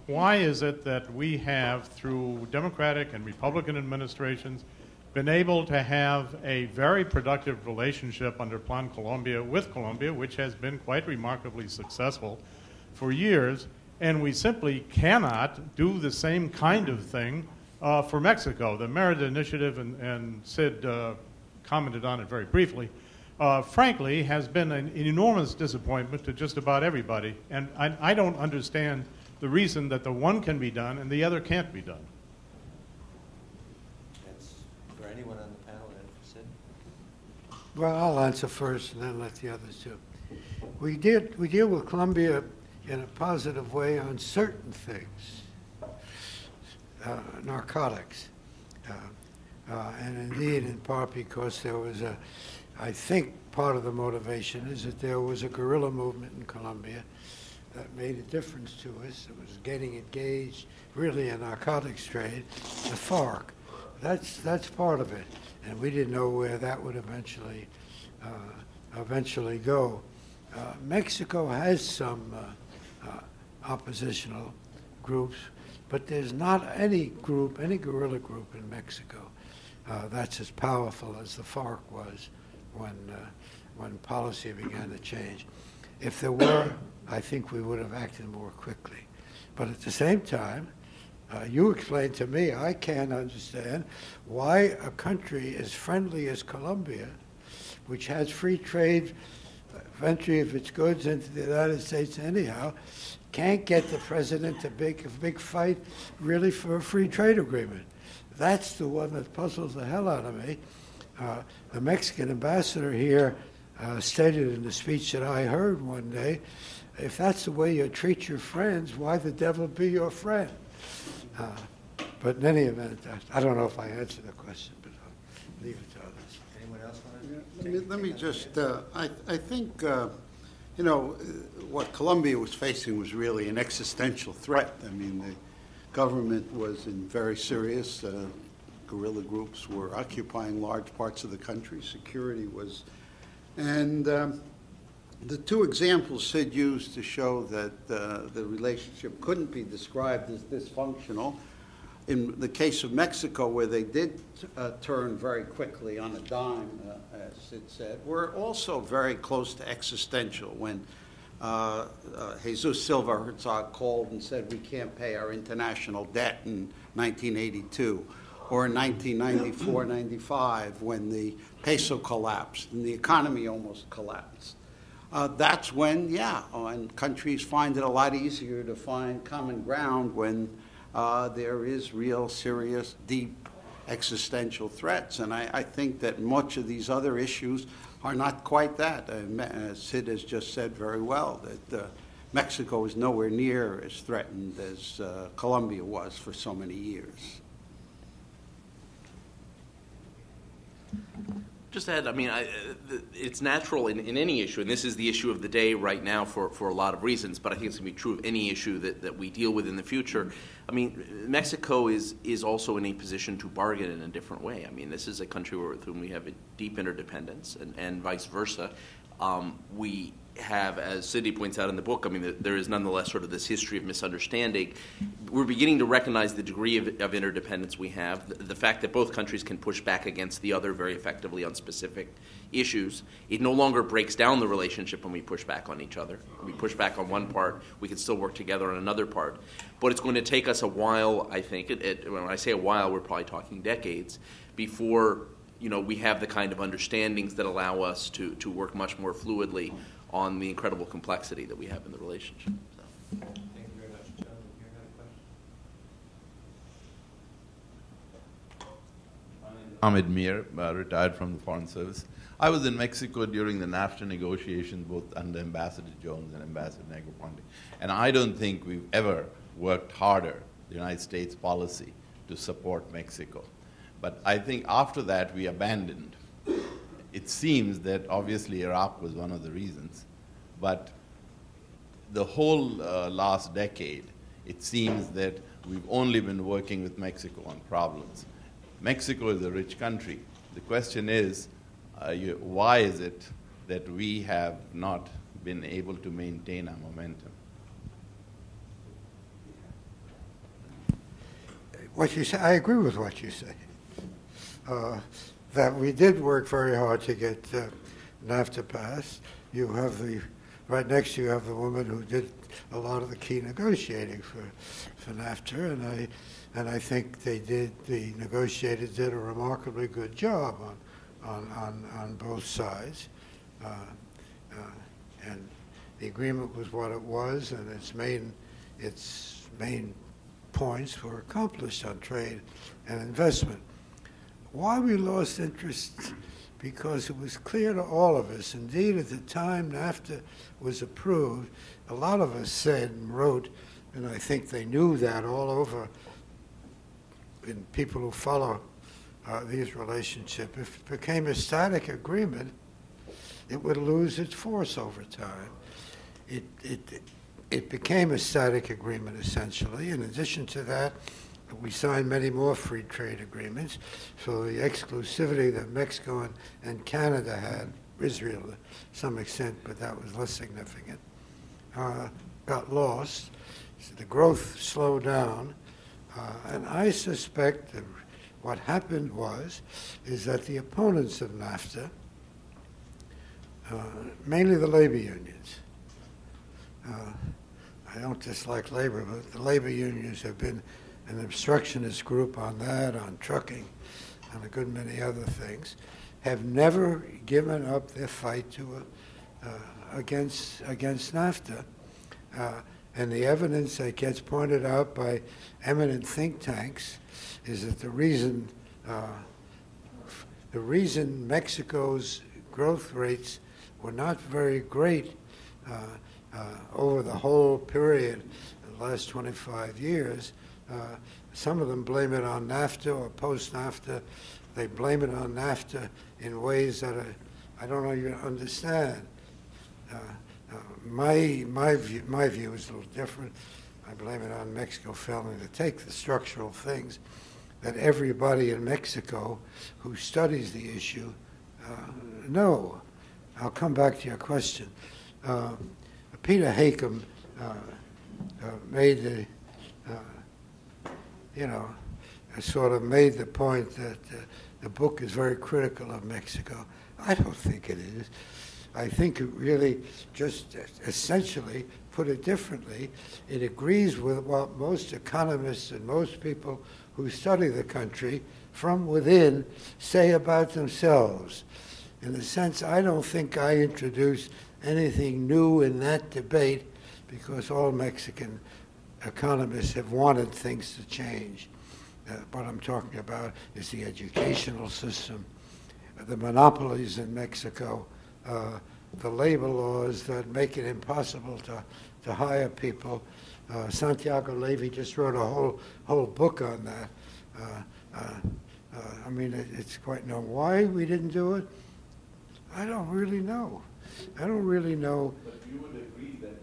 why is it that we have, through Democratic and Republican administrations, been able to have a very productive relationship under Plan Colombia with Colombia, which has been quite remarkably successful for years, and we simply cannot do the same kind of thing uh, for Mexico? The Merida Initiative, and, and Sid uh, commented on it very briefly, uh, frankly, has been an, enormous disappointment to just about everybody, and I, I don't understand the reason that the one can be done and the other can't be done. That's for anyone on the panel and for Sid. Well, I'll answer first and then let the others do. We did, we deal with Colombia in a positive way on certain things. Uh, narcotics. Uh, Uh, and indeed, in part because there was a, I think part of the motivation is that there was a guerrilla movement in Colombia that made a difference to us. It was getting engaged really in narcotics trade, the FARC. That's, that's part of it. And we didn't know where that would eventually, uh, eventually go. Uh, Mexico has some uh, oppositional groups, but there's not any group, any guerrilla group in Mexico that's as powerful as the FARC was when, when policy began to change. If there were, I think we would have acted more quickly. But at the same time, uh, you explained to me, I can't understand why a country as friendly as Colombia, which has free trade, uh, entry of its goods into the United States anyhow, can't get the president to make a big fight really for a free trade agreement. That's the one that puzzles the hell out of me. Uh, the Mexican ambassador here uh, stated in the speech that I heard one day if that's the way you treat your friends, why the devil be your friend? Uh, but in any event, I don't know if I answered the question, but I'll leave it to others. Anyone else want to? Let me, let me just, uh, I, I think, uh, you know, uh, what Colombia was facing was really an existential threat. I mean, the government was in very serious, uh, guerrilla groups were occupying large parts of the country, security was, and um, the two examples Sid used to show that uh, the relationship couldn't be described as dysfunctional. In the case of Mexico, where they did uh, turn very quickly on a dime, uh, as Sid said, were also very close to existential when uh, uh, Jesus Silva Herzog called and said we can't pay our international debt in 1982, or in 1994 95 when the peso collapsed and the economy almost collapsed. Uh, that's when, yeah, and countries find it a lot easier to find common ground when uh, there is real, serious, deep existential threats. And I, I think that much of these other issues are not quite that. Uh, Sid has just said very well that uh, Mexico is nowhere near as threatened as uh, Colombia was for so many years. Just add, I mean, I, it's natural in, in any issue, and this is the issue of the day right now for, for a lot of reasons, but I think it's going to be true of any issue that, that we deal with in the future. I mean, Mexico is, is also in a position to bargain in a different way. I mean, this is a country with whom we have a deep interdependence, and, and vice versa. Um, we have, as Sidney points out in the book, I mean, there is nonetheless sort of this history of misunderstanding. We're beginning to recognize the degree of, of interdependence we have, the, the, fact that both countries can push back against the other very effectively on specific issues. It no longer breaks down the relationship when we push back on each other. we push back on one part, we can still work together on another part. But it's going to take us a while, I think. It, it, when I say a while, we're probably talking decades before you know, we have the kind of understandings that allow us to, to work much more fluidly on the incredible complexity that we have in the relationship. So. Thank you very much. Joe, you question? Ahmed Mir, uh, retired from the Foreign Service. I was in Mexico during the NAFTA negotiations, both under Ambassador Jones and Ambassador Negroponte. And I don't think we've ever worked harder, the United States policy, to support Mexico. But I think after that, we abandoned. It seems that obviously Iraq was one of the reasons, but the whole uh, last decade, it seems that we've only been working with Mexico on problems. Mexico is a rich country. The question is, uh, you, why is it that we have not been able to maintain our momentum? What you say, I agree with what you say uh, that we did work very hard to get uh, NAFTA passed. You have the right next to you have the woman who did a lot of the key negotiating for for NAFTA, and I and I think they did the negotiators did a remarkably good job on on on, on both sides, uh, uh, and the agreement was what it was, and its main its main points were accomplished on trade and investment. Why we lost interest? Because it was clear to all of us, indeed, at the time NAFTA was approved, a lot of us said and wrote, and I think they knew that all over in people who follow uh, these relationships. If it became a static agreement, it would lose its force over time. It, it, it became a static agreement essentially. In addition to that, we signed many more free trade agreements. So the exclusivity that Mexico and, and Canada had, Israel to some extent, but that was less significant, uh, got lost. So the growth slowed down. Uh, and I suspect that what happened was is that the opponents of NAFTA, uh, mainly the labor unions, uh, I don't dislike labor, but the labor unions have been an obstructionist group on that, on trucking, on a good many other things, have never given up their fight to uh, against against NAFTA. Uh, and the evidence that gets pointed out by eminent think tanks is that the reason uh, the reason Mexico's growth rates were not very great uh, uh, over the whole period, the last 25 years, uh, some of them blame it on NAFTA or post NAFTA. They blame it on NAFTA in ways that are, I don't even understand. Uh, uh, my, my, view, my view is a little different. I blame it on Mexico failing to take the structural things that everybody in Mexico who studies the issue uh, know. I'll come back to your question. Uh, Peter uh, made the you know, sort of made the point that uh, the book is very critical of Mexico. I don't think it is. I think it really just essentially, put it differently, it agrees with what most economists and most people who study the country from within say about themselves. In a sense, I don't think I introduced anything new in that debate because all Mexican economists have wanted things to change. Uh, what I'm talking about is the educational system, the monopolies in Mexico, uh, the labor laws that make it impossible to, to hire people. Uh, Santiago Levy just wrote a whole whole book on that. Uh, uh, uh, I mean, it, it's quite known. Why we didn't do it, I don't really know. I don't really know. But you would agree that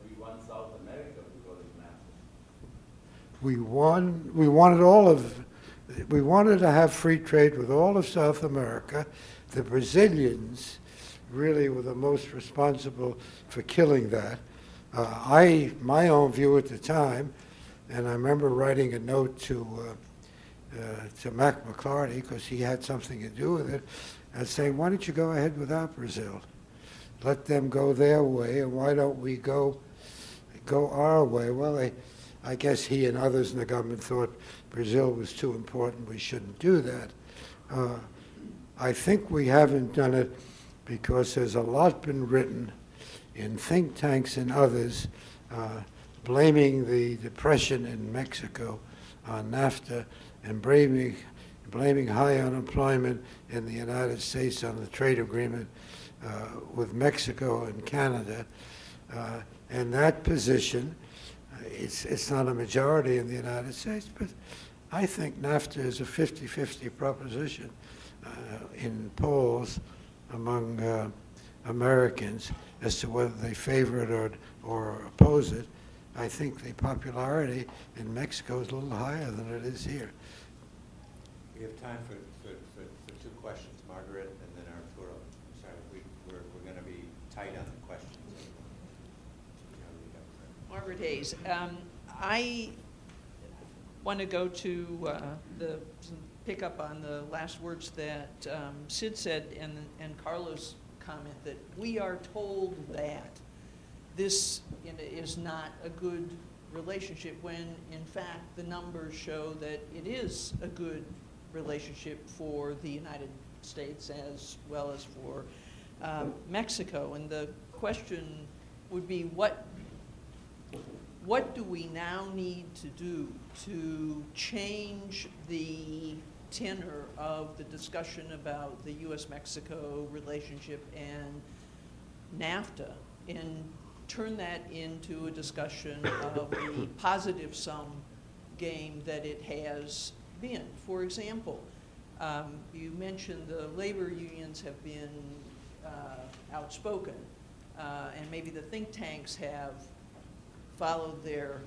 we won. We wanted all of. We wanted to have free trade with all of South America. The Brazilians really were the most responsible for killing that. Uh, I, my own view at the time, and I remember writing a note to uh, uh, to Mac McLarty because he had something to do with it, and saying, "Why don't you go ahead without Brazil? Let them go their way, and why don't we go go our way?" Well, they I guess he and others in the government thought Brazil was too important, we shouldn't do that. Uh, I think we haven't done it because there's a lot been written in think tanks and others uh, blaming the depression in Mexico on NAFTA and blaming, blaming high unemployment in the United States on the trade agreement uh, with Mexico and Canada. Uh, and that position it's, it's not a majority in the United States, but I think NAFTA is a 50 50 proposition uh, in polls among uh, Americans as to whether they favor it or, or oppose it. I think the popularity in Mexico is a little higher than it is here. We have time for, for two questions, Margaret and then Arturo. Sorry, we, we're, we're going to be tight on the questions. Margaret Hayes. Um, I want to go to uh, the pick up on the last words that um, Sid said and and Carlos comment that we are told that this you know, is not a good relationship when in fact the numbers show that it is a good relationship for the United States as well as for um, Mexico. And the question would be what what do we now need to do to change the tenor of the discussion about the U.S. Mexico relationship and NAFTA and turn that into a discussion of the positive sum game that it has been? For example, Um, You mentioned the labor unions have been uh, outspoken, uh, and maybe the think tanks have followed their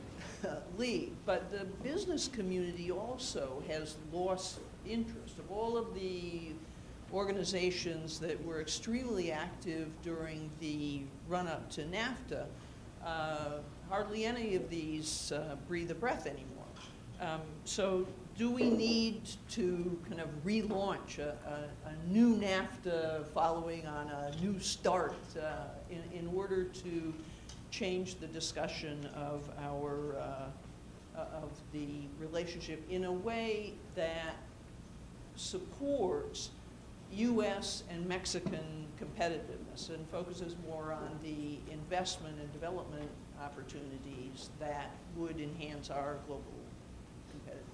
lead. But the business community also has lost interest. Of all of the organizations that were extremely active during the run-up to NAFTA, uh, hardly any of these uh, breathe a breath anymore. Um, So do we need to kind of relaunch a, a, a new NAFTA following on a new start uh, in, in order to change the discussion of our, uh, of the relationship in a way that supports U.S. and Mexican competitiveness and focuses more on the investment and development opportunities that would enhance our global competitiveness.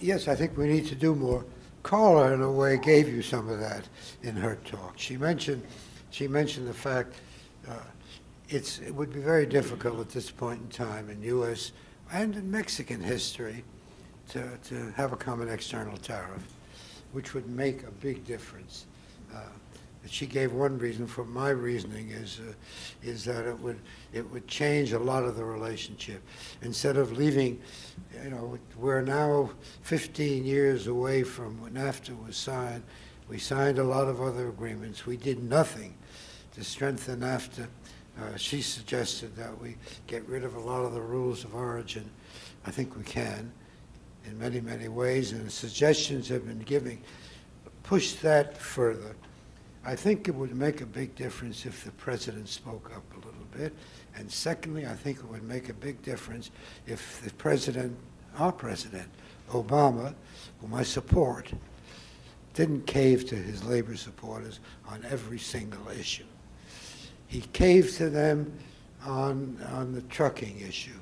Yes, I think we need to do more. Carla, in a way, gave you some of that in her talk. She mentioned, she mentioned the fact uh, it's, it would be very difficult at this point in time in U.S. and in Mexican history to, to have a common external tariff, which would make a big difference. Uh, she gave one reason for my reasoning is uh, is that it would it would change a lot of the relationship instead of leaving you know we're now 15 years away from when NAFTA was signed we signed a lot of other agreements we did nothing to strengthen NAFTA uh, she suggested that we get rid of a lot of the rules of origin I think we can in many many ways and suggestions have been given push that further I think it would make a big difference if the president spoke up a little bit. And secondly, I think it would make a big difference if the president, our president, Obama, whom I support, didn't cave to his labor supporters on every single issue. He caved to them on, on the trucking issue.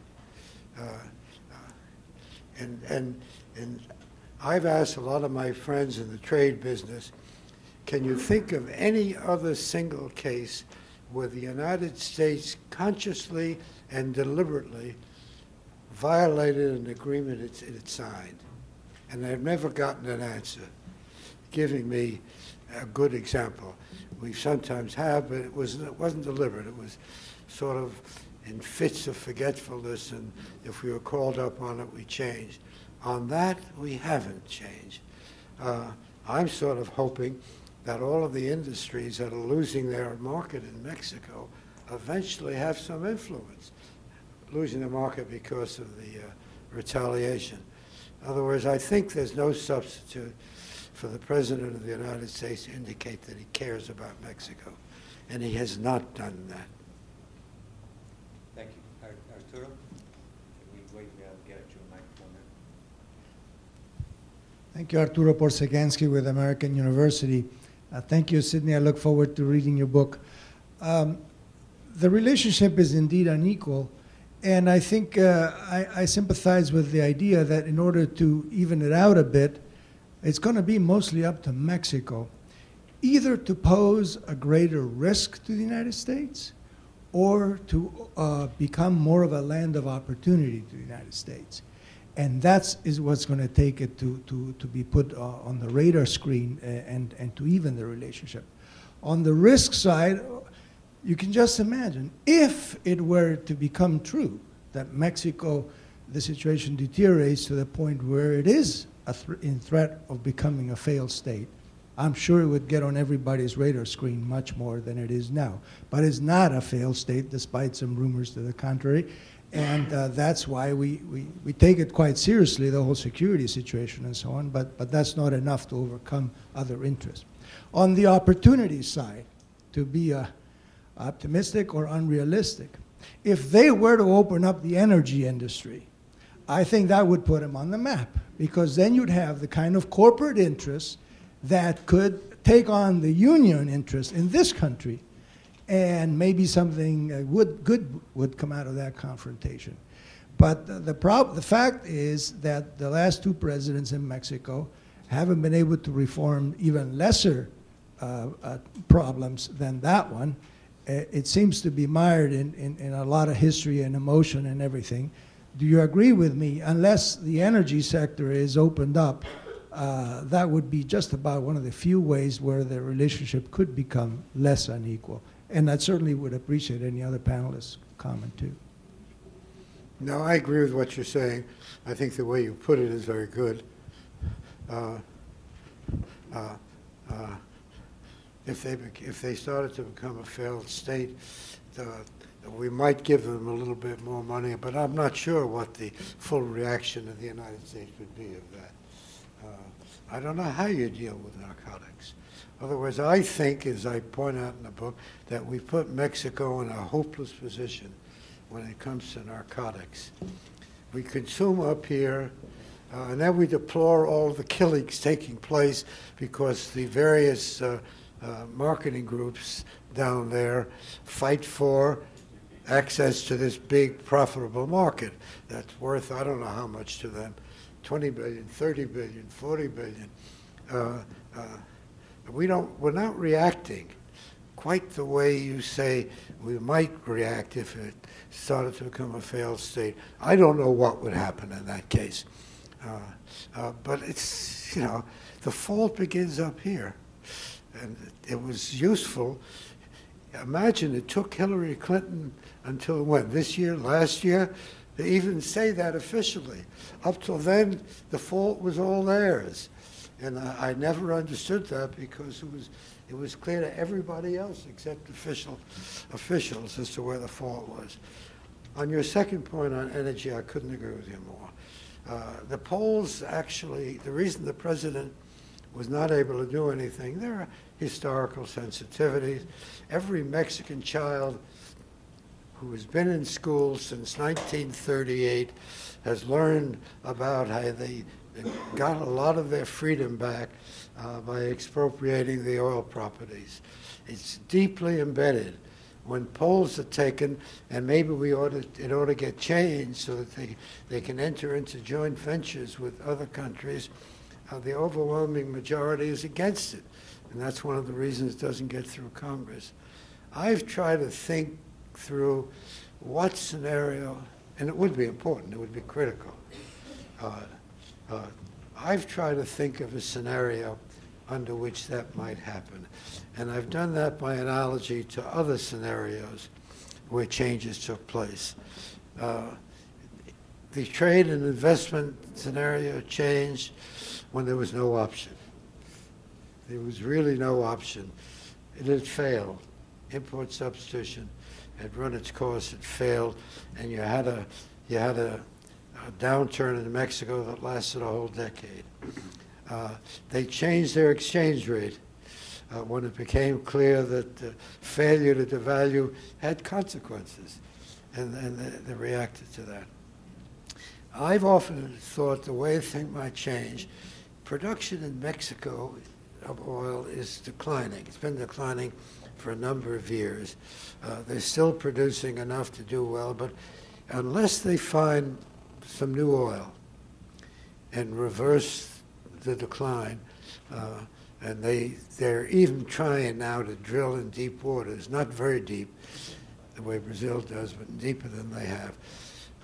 Uh, uh, and, and, and I've asked a lot of my friends in the trade business can you think of any other single case where the United States consciously and deliberately violated an agreement it, it signed? And I've never gotten an answer giving me a good example. We sometimes have, but it, was, it wasn't deliberate. It was sort of in fits of forgetfulness, and if we were called up on it, we changed. On that, we haven't changed. Uh, I'm sort of hoping that all of the industries that are losing their market in Mexico eventually have some influence, losing the market because of the uh, retaliation. In other words, I think there's no substitute for the President of the United States to indicate that he cares about Mexico, and he has not done that. Thank you. Arturo? we wait uh, get you a microphone there? Thank you, Arturo Porzecanski with American University. Uh, thank you, Sidney. I look forward to reading your book. Um, the relationship is indeed unequal, and I think uh, I, I, sympathize with the idea that in order to even it out a bit, it's going to be mostly up to Mexico, either to pose a greater risk to the United States or to uh, become more of a land of opportunity to the United States and that's is what's going to take it to, to, to be put uh, on the radar screen uh, and, and to even the relationship. On the risk side, you can just imagine if it were to become true that Mexico, the situation deteriorates to the point where it is th in threat of becoming a failed state, I'm sure it would get on everybody's radar screen much more than it is now. But it's not a failed state, despite some rumors to the contrary. And uh, that's why we, we, we take it quite seriously, the whole security situation and so on, but, but that's not enough to overcome other interests. On the opportunity side, to be uh, optimistic or unrealistic, if they were to open up the energy industry, I think that would put them on the map because then you'd have the kind of corporate interests that could take on the union interest in this country and maybe something uh, would, good would come out of that confrontation. But the, the, prob- the fact is that the last two presidents in Mexico haven't been able to reform even lesser uh, uh, problems than that one. Uh, it seems to be mired in, in, in, a lot of history and emotion and everything. Do you agree with me? Unless the energy sector is opened up, uh, that would be just about one of the few ways where the relationship could become less unequal. And I certainly would appreciate any other panelists' comment too. No, I agree with what you're saying. I think the way you put it is very good. Uh, uh, uh, if they if they started to become a failed state, uh, we might give them a little bit more money, but I'm not sure what the full reaction of the United States would be of that. Uh, I don't know how you deal with narcotics. Otherwise, I think, as I point out in the book, that we put Mexico in a hopeless position when it comes to narcotics. We consume up here, uh, and then we deplore all the killings taking place because the various uh, uh, marketing groups down there fight for access to this big profitable market that's worth I don't know how much to them 20 billion 30 billion 40 billion. Uh, uh, we don't we're not reacting quite the way you say we might react if it started to become a failed state. I don't know what would happen in that case. Uh, uh, but it's you know the fault begins up here. And it was useful. Imagine it took Hillary Clinton until when? This year, last year? They even say that officially. Up till then, the fault was all theirs. And I, I never understood that because it was, it was clear to everybody else except official officials as to where the fault was. On your second point on energy, I couldn't agree with you more. Uh, the polls actually, the reason the president was not able to do anything, there are historical sensitivities. Every Mexican child who has been in school since 1938 has learned about how they got a lot of their freedom back uh, by expropriating the oil properties. It's deeply embedded. When polls are taken, and maybe we ought to, it ought to get changed so that they, they can enter into joint ventures with other countries, uh, the overwhelming majority is against it. And that's one of the reasons it doesn't get through Congress. I've tried to think through what scenario, and it would be important, it would be critical. Uh, uh, I've tried to think of a scenario under which that might happen. And I've done that by analogy to other scenarios where changes took place. Uh, the trade and investment scenario changed when there was no option. There was really no option. It had failed. Import substitution had run its course, it failed, and you had a you had a, a downturn in Mexico that lasted a whole decade. Uh, they changed their exchange rate uh, when it became clear that the failure to devalue had consequences, and, and they, they reacted to that. I've often thought the way things might change. Production in Mexico of oil is declining. It's been declining for a number of years. Uh, they're still producing enough to do well, but unless they find some new oil and reverse the decline, uh, and they they're even trying now to drill in deep waters, not very deep, the way Brazil does, but deeper than they have.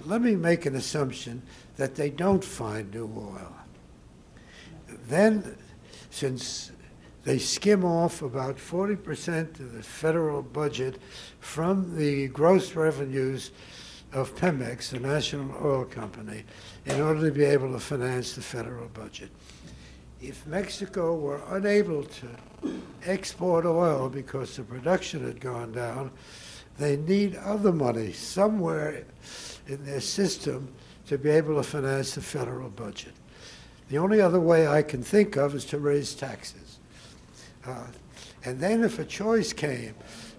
Let me make an assumption that they don't find new oil. Then, since they skim off about 40% of the federal budget from the gross revenues of Pemex, the national oil company, in order to be able to finance the federal budget. If Mexico were unable to export oil because the production had gone down, they need other money somewhere in their system to be able to finance the federal budget. The only other way I can think of is to raise taxes. Uh, and then if a choice came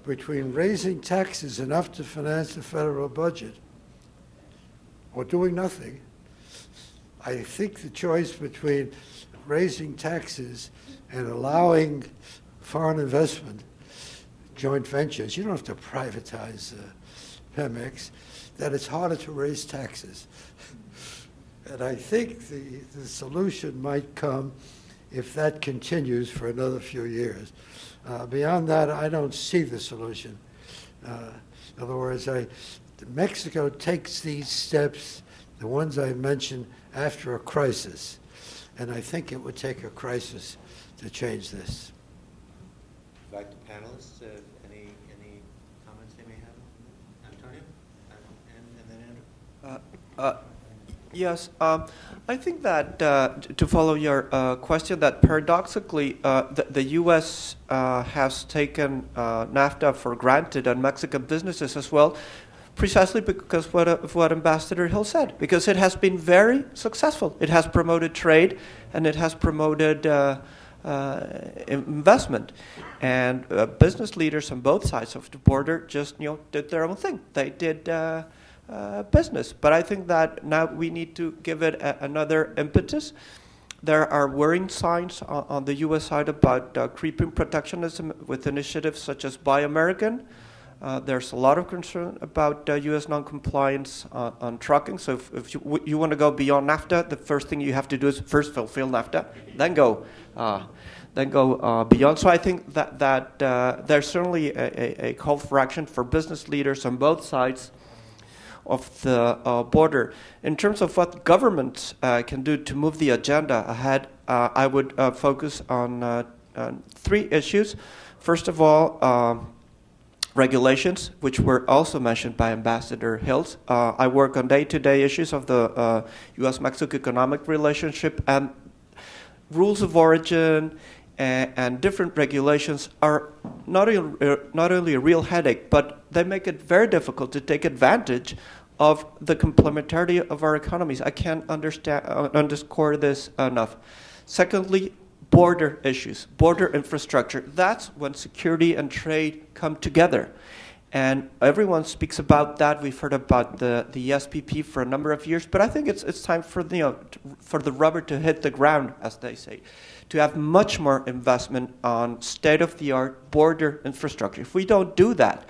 between raising taxes enough to finance the federal budget or doing nothing, I think the choice between raising taxes and allowing foreign investment, joint ventures, you don't have to privatize uh, Pemex, that it's harder to raise taxes. and I think the, the solution might come if that continues for another few years. Uh, beyond that, I don't see the solution. Uh, in other words, I, Mexico takes these steps the ones I mentioned after a crisis. And I think it would take a crisis to change this. Invite the panelists, uh, any, any comments they may have? Antonio? And, and then Andrew? Uh, uh, Yes, um, I think that uh, to follow your uh, question, that paradoxically, uh, the, the U.S. Uh, has taken uh, NAFTA for granted, and Mexican businesses as well, precisely because what, uh, of what Ambassador Hill said, because it has been very successful. It has promoted trade, and it has promoted uh, uh, investment, and uh, business leaders on both sides of the border just you know did their own thing. They did. Uh, uh, business. But I think that now we need to give it a, another impetus. There are worrying signs on, on the U.S. side about uh, creeping protectionism with initiatives such as Buy American. Uh, there's a lot of concern about uh, U.S. noncompliance on, on trucking. So if, if you, you want to go beyond NAFTA, the first thing you have to do is first fulfill NAFTA, then go, uh, then go uh, beyond. So I think that that uh, there's certainly a, a, a call for action for business leaders on both sides of the uh, border. In terms of what governments uh, can do to move the agenda ahead, uh, I would uh, focus on, uh, three issues. First of all, um, regulations, which were also mentioned by Ambassador Hills. Uh, I work on day to day issues of the U.S. Mexico economic relationship, and rules of origin and, different regulations are not, a, not only a real headache, but they make it very difficult to take advantage of the complementarity of our economies. I can't understand, uh, underscore this enough. Secondly, border issues, border infrastructure. That's when security and trade come together. And everyone speaks about that. We've heard about the, the SPP for a number of years, but I think it's, it's time for, you know, for the rubber to hit the ground, as they say to have much more investment on state of the art border infrastructure. If we don't do that,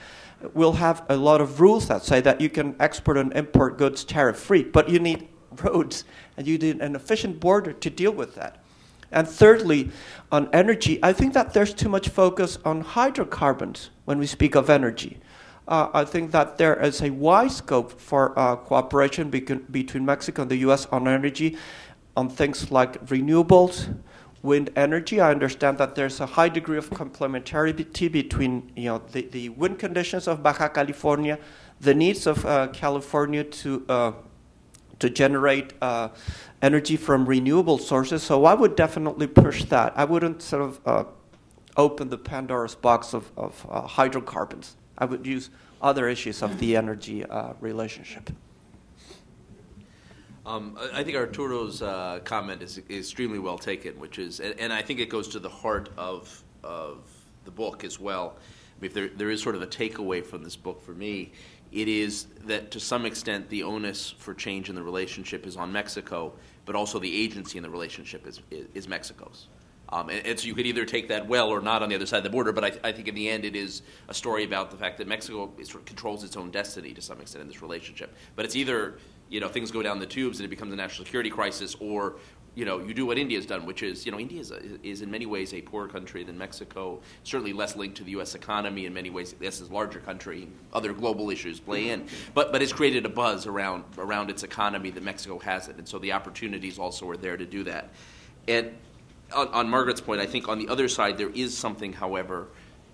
we'll have a lot of rules that say that you can export and import goods tariff free, but you need roads and you need an efficient border to deal with that. And thirdly, on energy, I think that there's too much focus on hydrocarbons when we speak of energy. Uh, I think that there is a wide scope for uh, cooperation between Mexico and the US on energy, on things like renewables, wind energy. I understand that there's a high degree of complementarity between you know, the, the wind conditions of Baja California, the needs of uh, California to, uh, to generate uh, energy from renewable sources. So I would definitely push that. I wouldn't sort of uh, open the Pandora's box of, of uh, hydrocarbons. I would use other issues of the energy uh, relationship. Um, I think Arturo's uh, comment is, extremely well taken, which is, and, and, I think it goes to the heart of of the book as well. I mean, if there, there is sort of a takeaway from this book for me, it is that to some extent the onus for change in the relationship is on Mexico, but also the agency in the relationship is, is, is Mexico's. Um, and, and, so you could either take that well or not on the other side of the border, but I, I think in the end it is a story about the fact that Mexico controls its own destiny to some extent in this relationship. But it's either you know things go down the tubes and it becomes a national security crisis, or you know you do what India's done, which is you know India is, a, is in many ways a poorer country than Mexico, certainly less linked to the U.S. economy in many ways. This is a larger country. Other global issues play in, but but it's created a buzz around around its economy that Mexico has it, and so the opportunities also are there to do that. And on, on Margaret's point, I think on the other side there is something, however,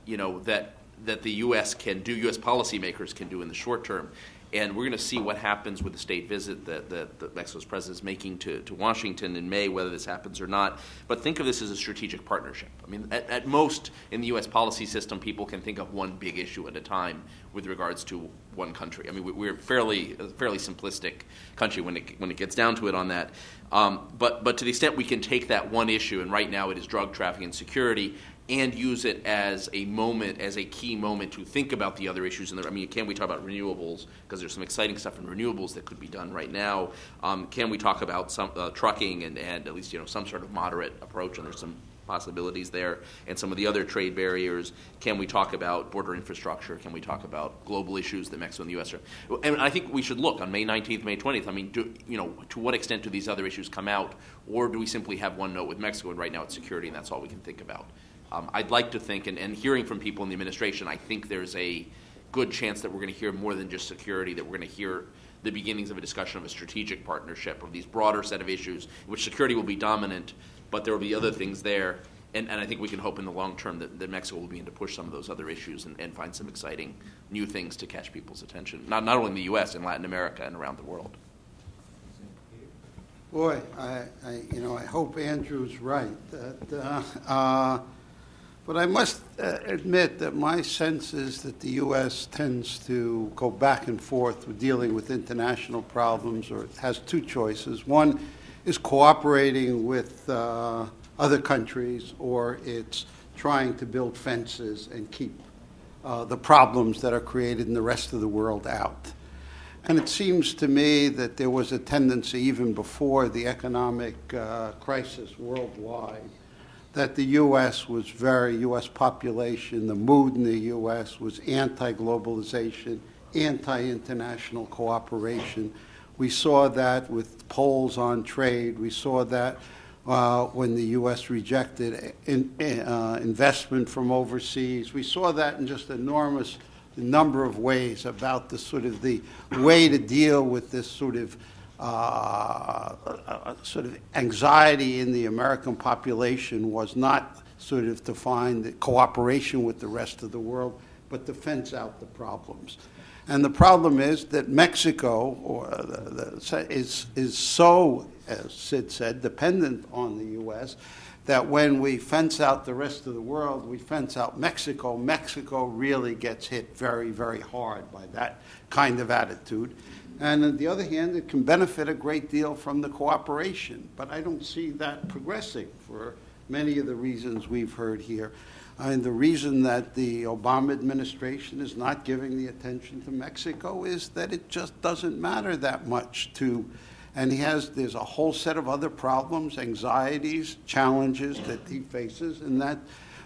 you know that that the U.S. can do, U.S. policymakers can do in the short term, and we're going to see what happens with the state visit that, that, that, Mexico's president is making to, to Washington in May, whether this happens or not. But think of this as a strategic partnership. I mean, at, at most in the U.S. policy system, people can think of one big issue at a time with regards to one country. I mean, we're fairly a fairly simplistic country when it when it gets down to it on that. Um, but but to the extent we can take that one issue, and right now it is drug trafficking and security, and use it as a moment, as a key moment to think about the other issues. And I mean, can we talk about renewables? Because there's some exciting stuff in renewables that could be done right now. Um, can we talk about some uh, trucking and, and at least you know some sort of moderate approach? And there's some possibilities there, and some of the other trade barriers. Can we talk about border infrastructure? Can we talk about global issues that Mexico and the U.S. are? And I think we should look on May 19th, May 20th. I mean, do, you know, to what extent do these other issues come out, or do we simply have one note with Mexico, and right now it's security, and that's all we can think about? Um, I'd like to think, and, and hearing from people in the administration, I think there's a good chance that we're going to hear more than just security, that we're going to hear the beginnings of a discussion of a strategic partnership of these broader set of issues, which security will be dominant, but there will be other things there. And, and I think we can hope in the long term that, that Mexico will begin to push some of those other issues and, and find some exciting new things to catch people's attention, not, not only in the U.S., in Latin America, and around the world. Boy, I, I, you know, I hope Andrew's right. That, uh, uh, but I must uh, admit that my sense is that the U.S. tends to go back and forth with dealing with international problems, or has two choices. One is cooperating with uh, other countries, or it's trying to build fences and keep uh, the problems that are created in the rest of the world out. And it seems to me that there was a tendency, even before the economic uh, crisis worldwide, that the U.S. was very, U.S. population, the mood in the U.S. was anti globalization, anti international cooperation. We saw that with polls on trade. We saw that uh, when the U.S. rejected in, uh, investment from overseas. We saw that in just enormous number of ways about the sort of the way to deal with this sort of uh, uh, sort of anxiety in the American population was not sort of to find the cooperation with the rest of the world, but to fence out the problems. And the problem is that Mexico or the, the, is, is so, as Sid said, dependent on the U.S. that when we fence out the rest of the world, we fence out Mexico. Mexico really gets hit very, very hard by that kind of attitude. And on the other hand, it can benefit a great deal from the cooperation. But I don't see that progressing for many of the reasons we've heard here. And the reason that the Obama administration is not giving the attention to Mexico is that it just doesn't matter that much to and he has there's a whole set of other problems anxieties challenges that he faces and that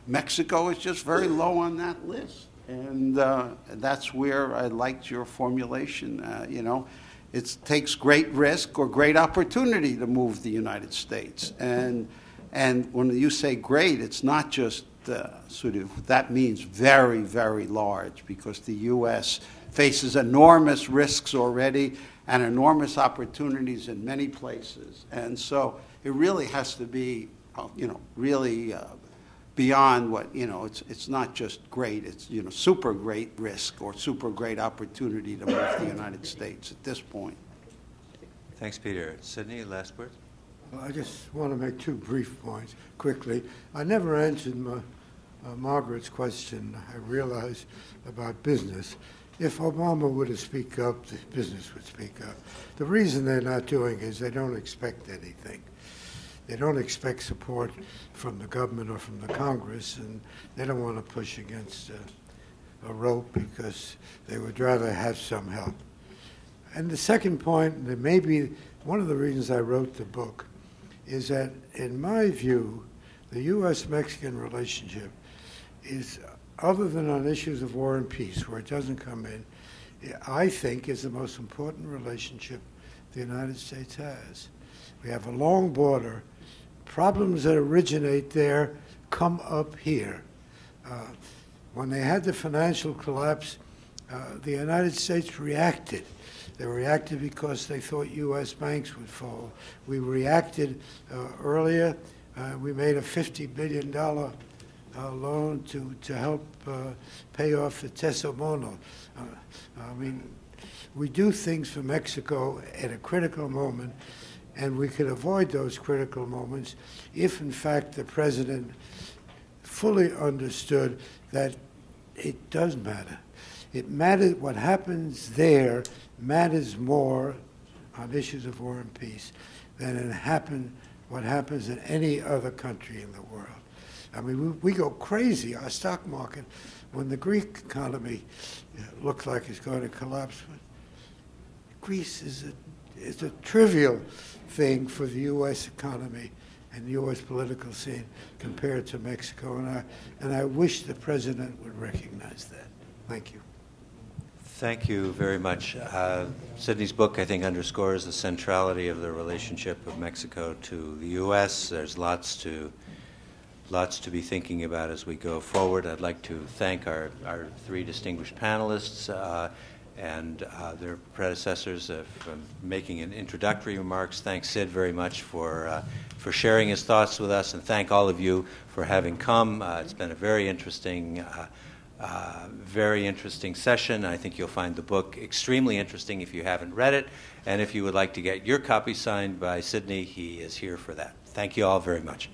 mexico is just very low on that list and uh, that's where I liked your formulation. Uh, you know, it takes great risk or great opportunity to move the United States. And, and when you say great, it's not just uh, sort of, that means very, very large because the U.S. faces enormous risks already and enormous opportunities in many places. And so it really has to be, uh, you know, really uh, beyond what you know it's it's not just great it's you know super great risk or super great opportunity to move the United States at this point. Thanks, Peter. Sidney, last word. Well, I just want to make two brief points quickly. I never answered my, uh, Margaret's question. I realize about business. If Obama were to speak up, the business would speak up. The reason they're not doing is they don't expect anything. They don't expect support from the government or from the Congress, and they don't want to push against a, a rope because they would rather have some help. And the second point, that maybe one of the reasons I wrote the book, is that in my view, the U.S. Mexican relationship is, other than on issues of war and peace, where it doesn't come in, I think is the most important relationship the United States has. We have a long border problems that originate there come up here. Uh, when they had the financial collapse, uh, the United States reacted. They reacted because they thought U.S. banks would fall. We reacted uh, earlier. Uh, we made a $50 billion uh, loan to, to help uh, pay off the Tesobono. I mean, we do things for Mexico at a critical moment and we could avoid those critical moments if, in fact, the president fully understood that it does matter. It matters, what happens there matters more on issues of war and peace than it happen, what happens in any other country in the world. I mean, we, we go crazy, our stock market, when the Greek economy looks like it's going to collapse. Greece is a, is a trivial thing for the U.S. economy and U.S. political scene compared to Mexico. And I, and I wish the president would recognize that. Thank you. Thank you very much. Uh, Sidney's book, I think, underscores the centrality of the relationship of Mexico to the U.S. There's lots to lots to be thinking about as we go forward. I'd like to thank our, our three distinguished panelists. Uh, and uh, their predecessors of um, making an introductory remarks. Thanks, Sid, very much for, uh, for sharing his thoughts with us, and thank all of you for having come. Uh, it's been a very interesting, uh, uh, very interesting session. I think you'll find the book extremely interesting if you haven't read it, and if you would like to get your copy signed by Sidney, he is here for that. Thank you all very much.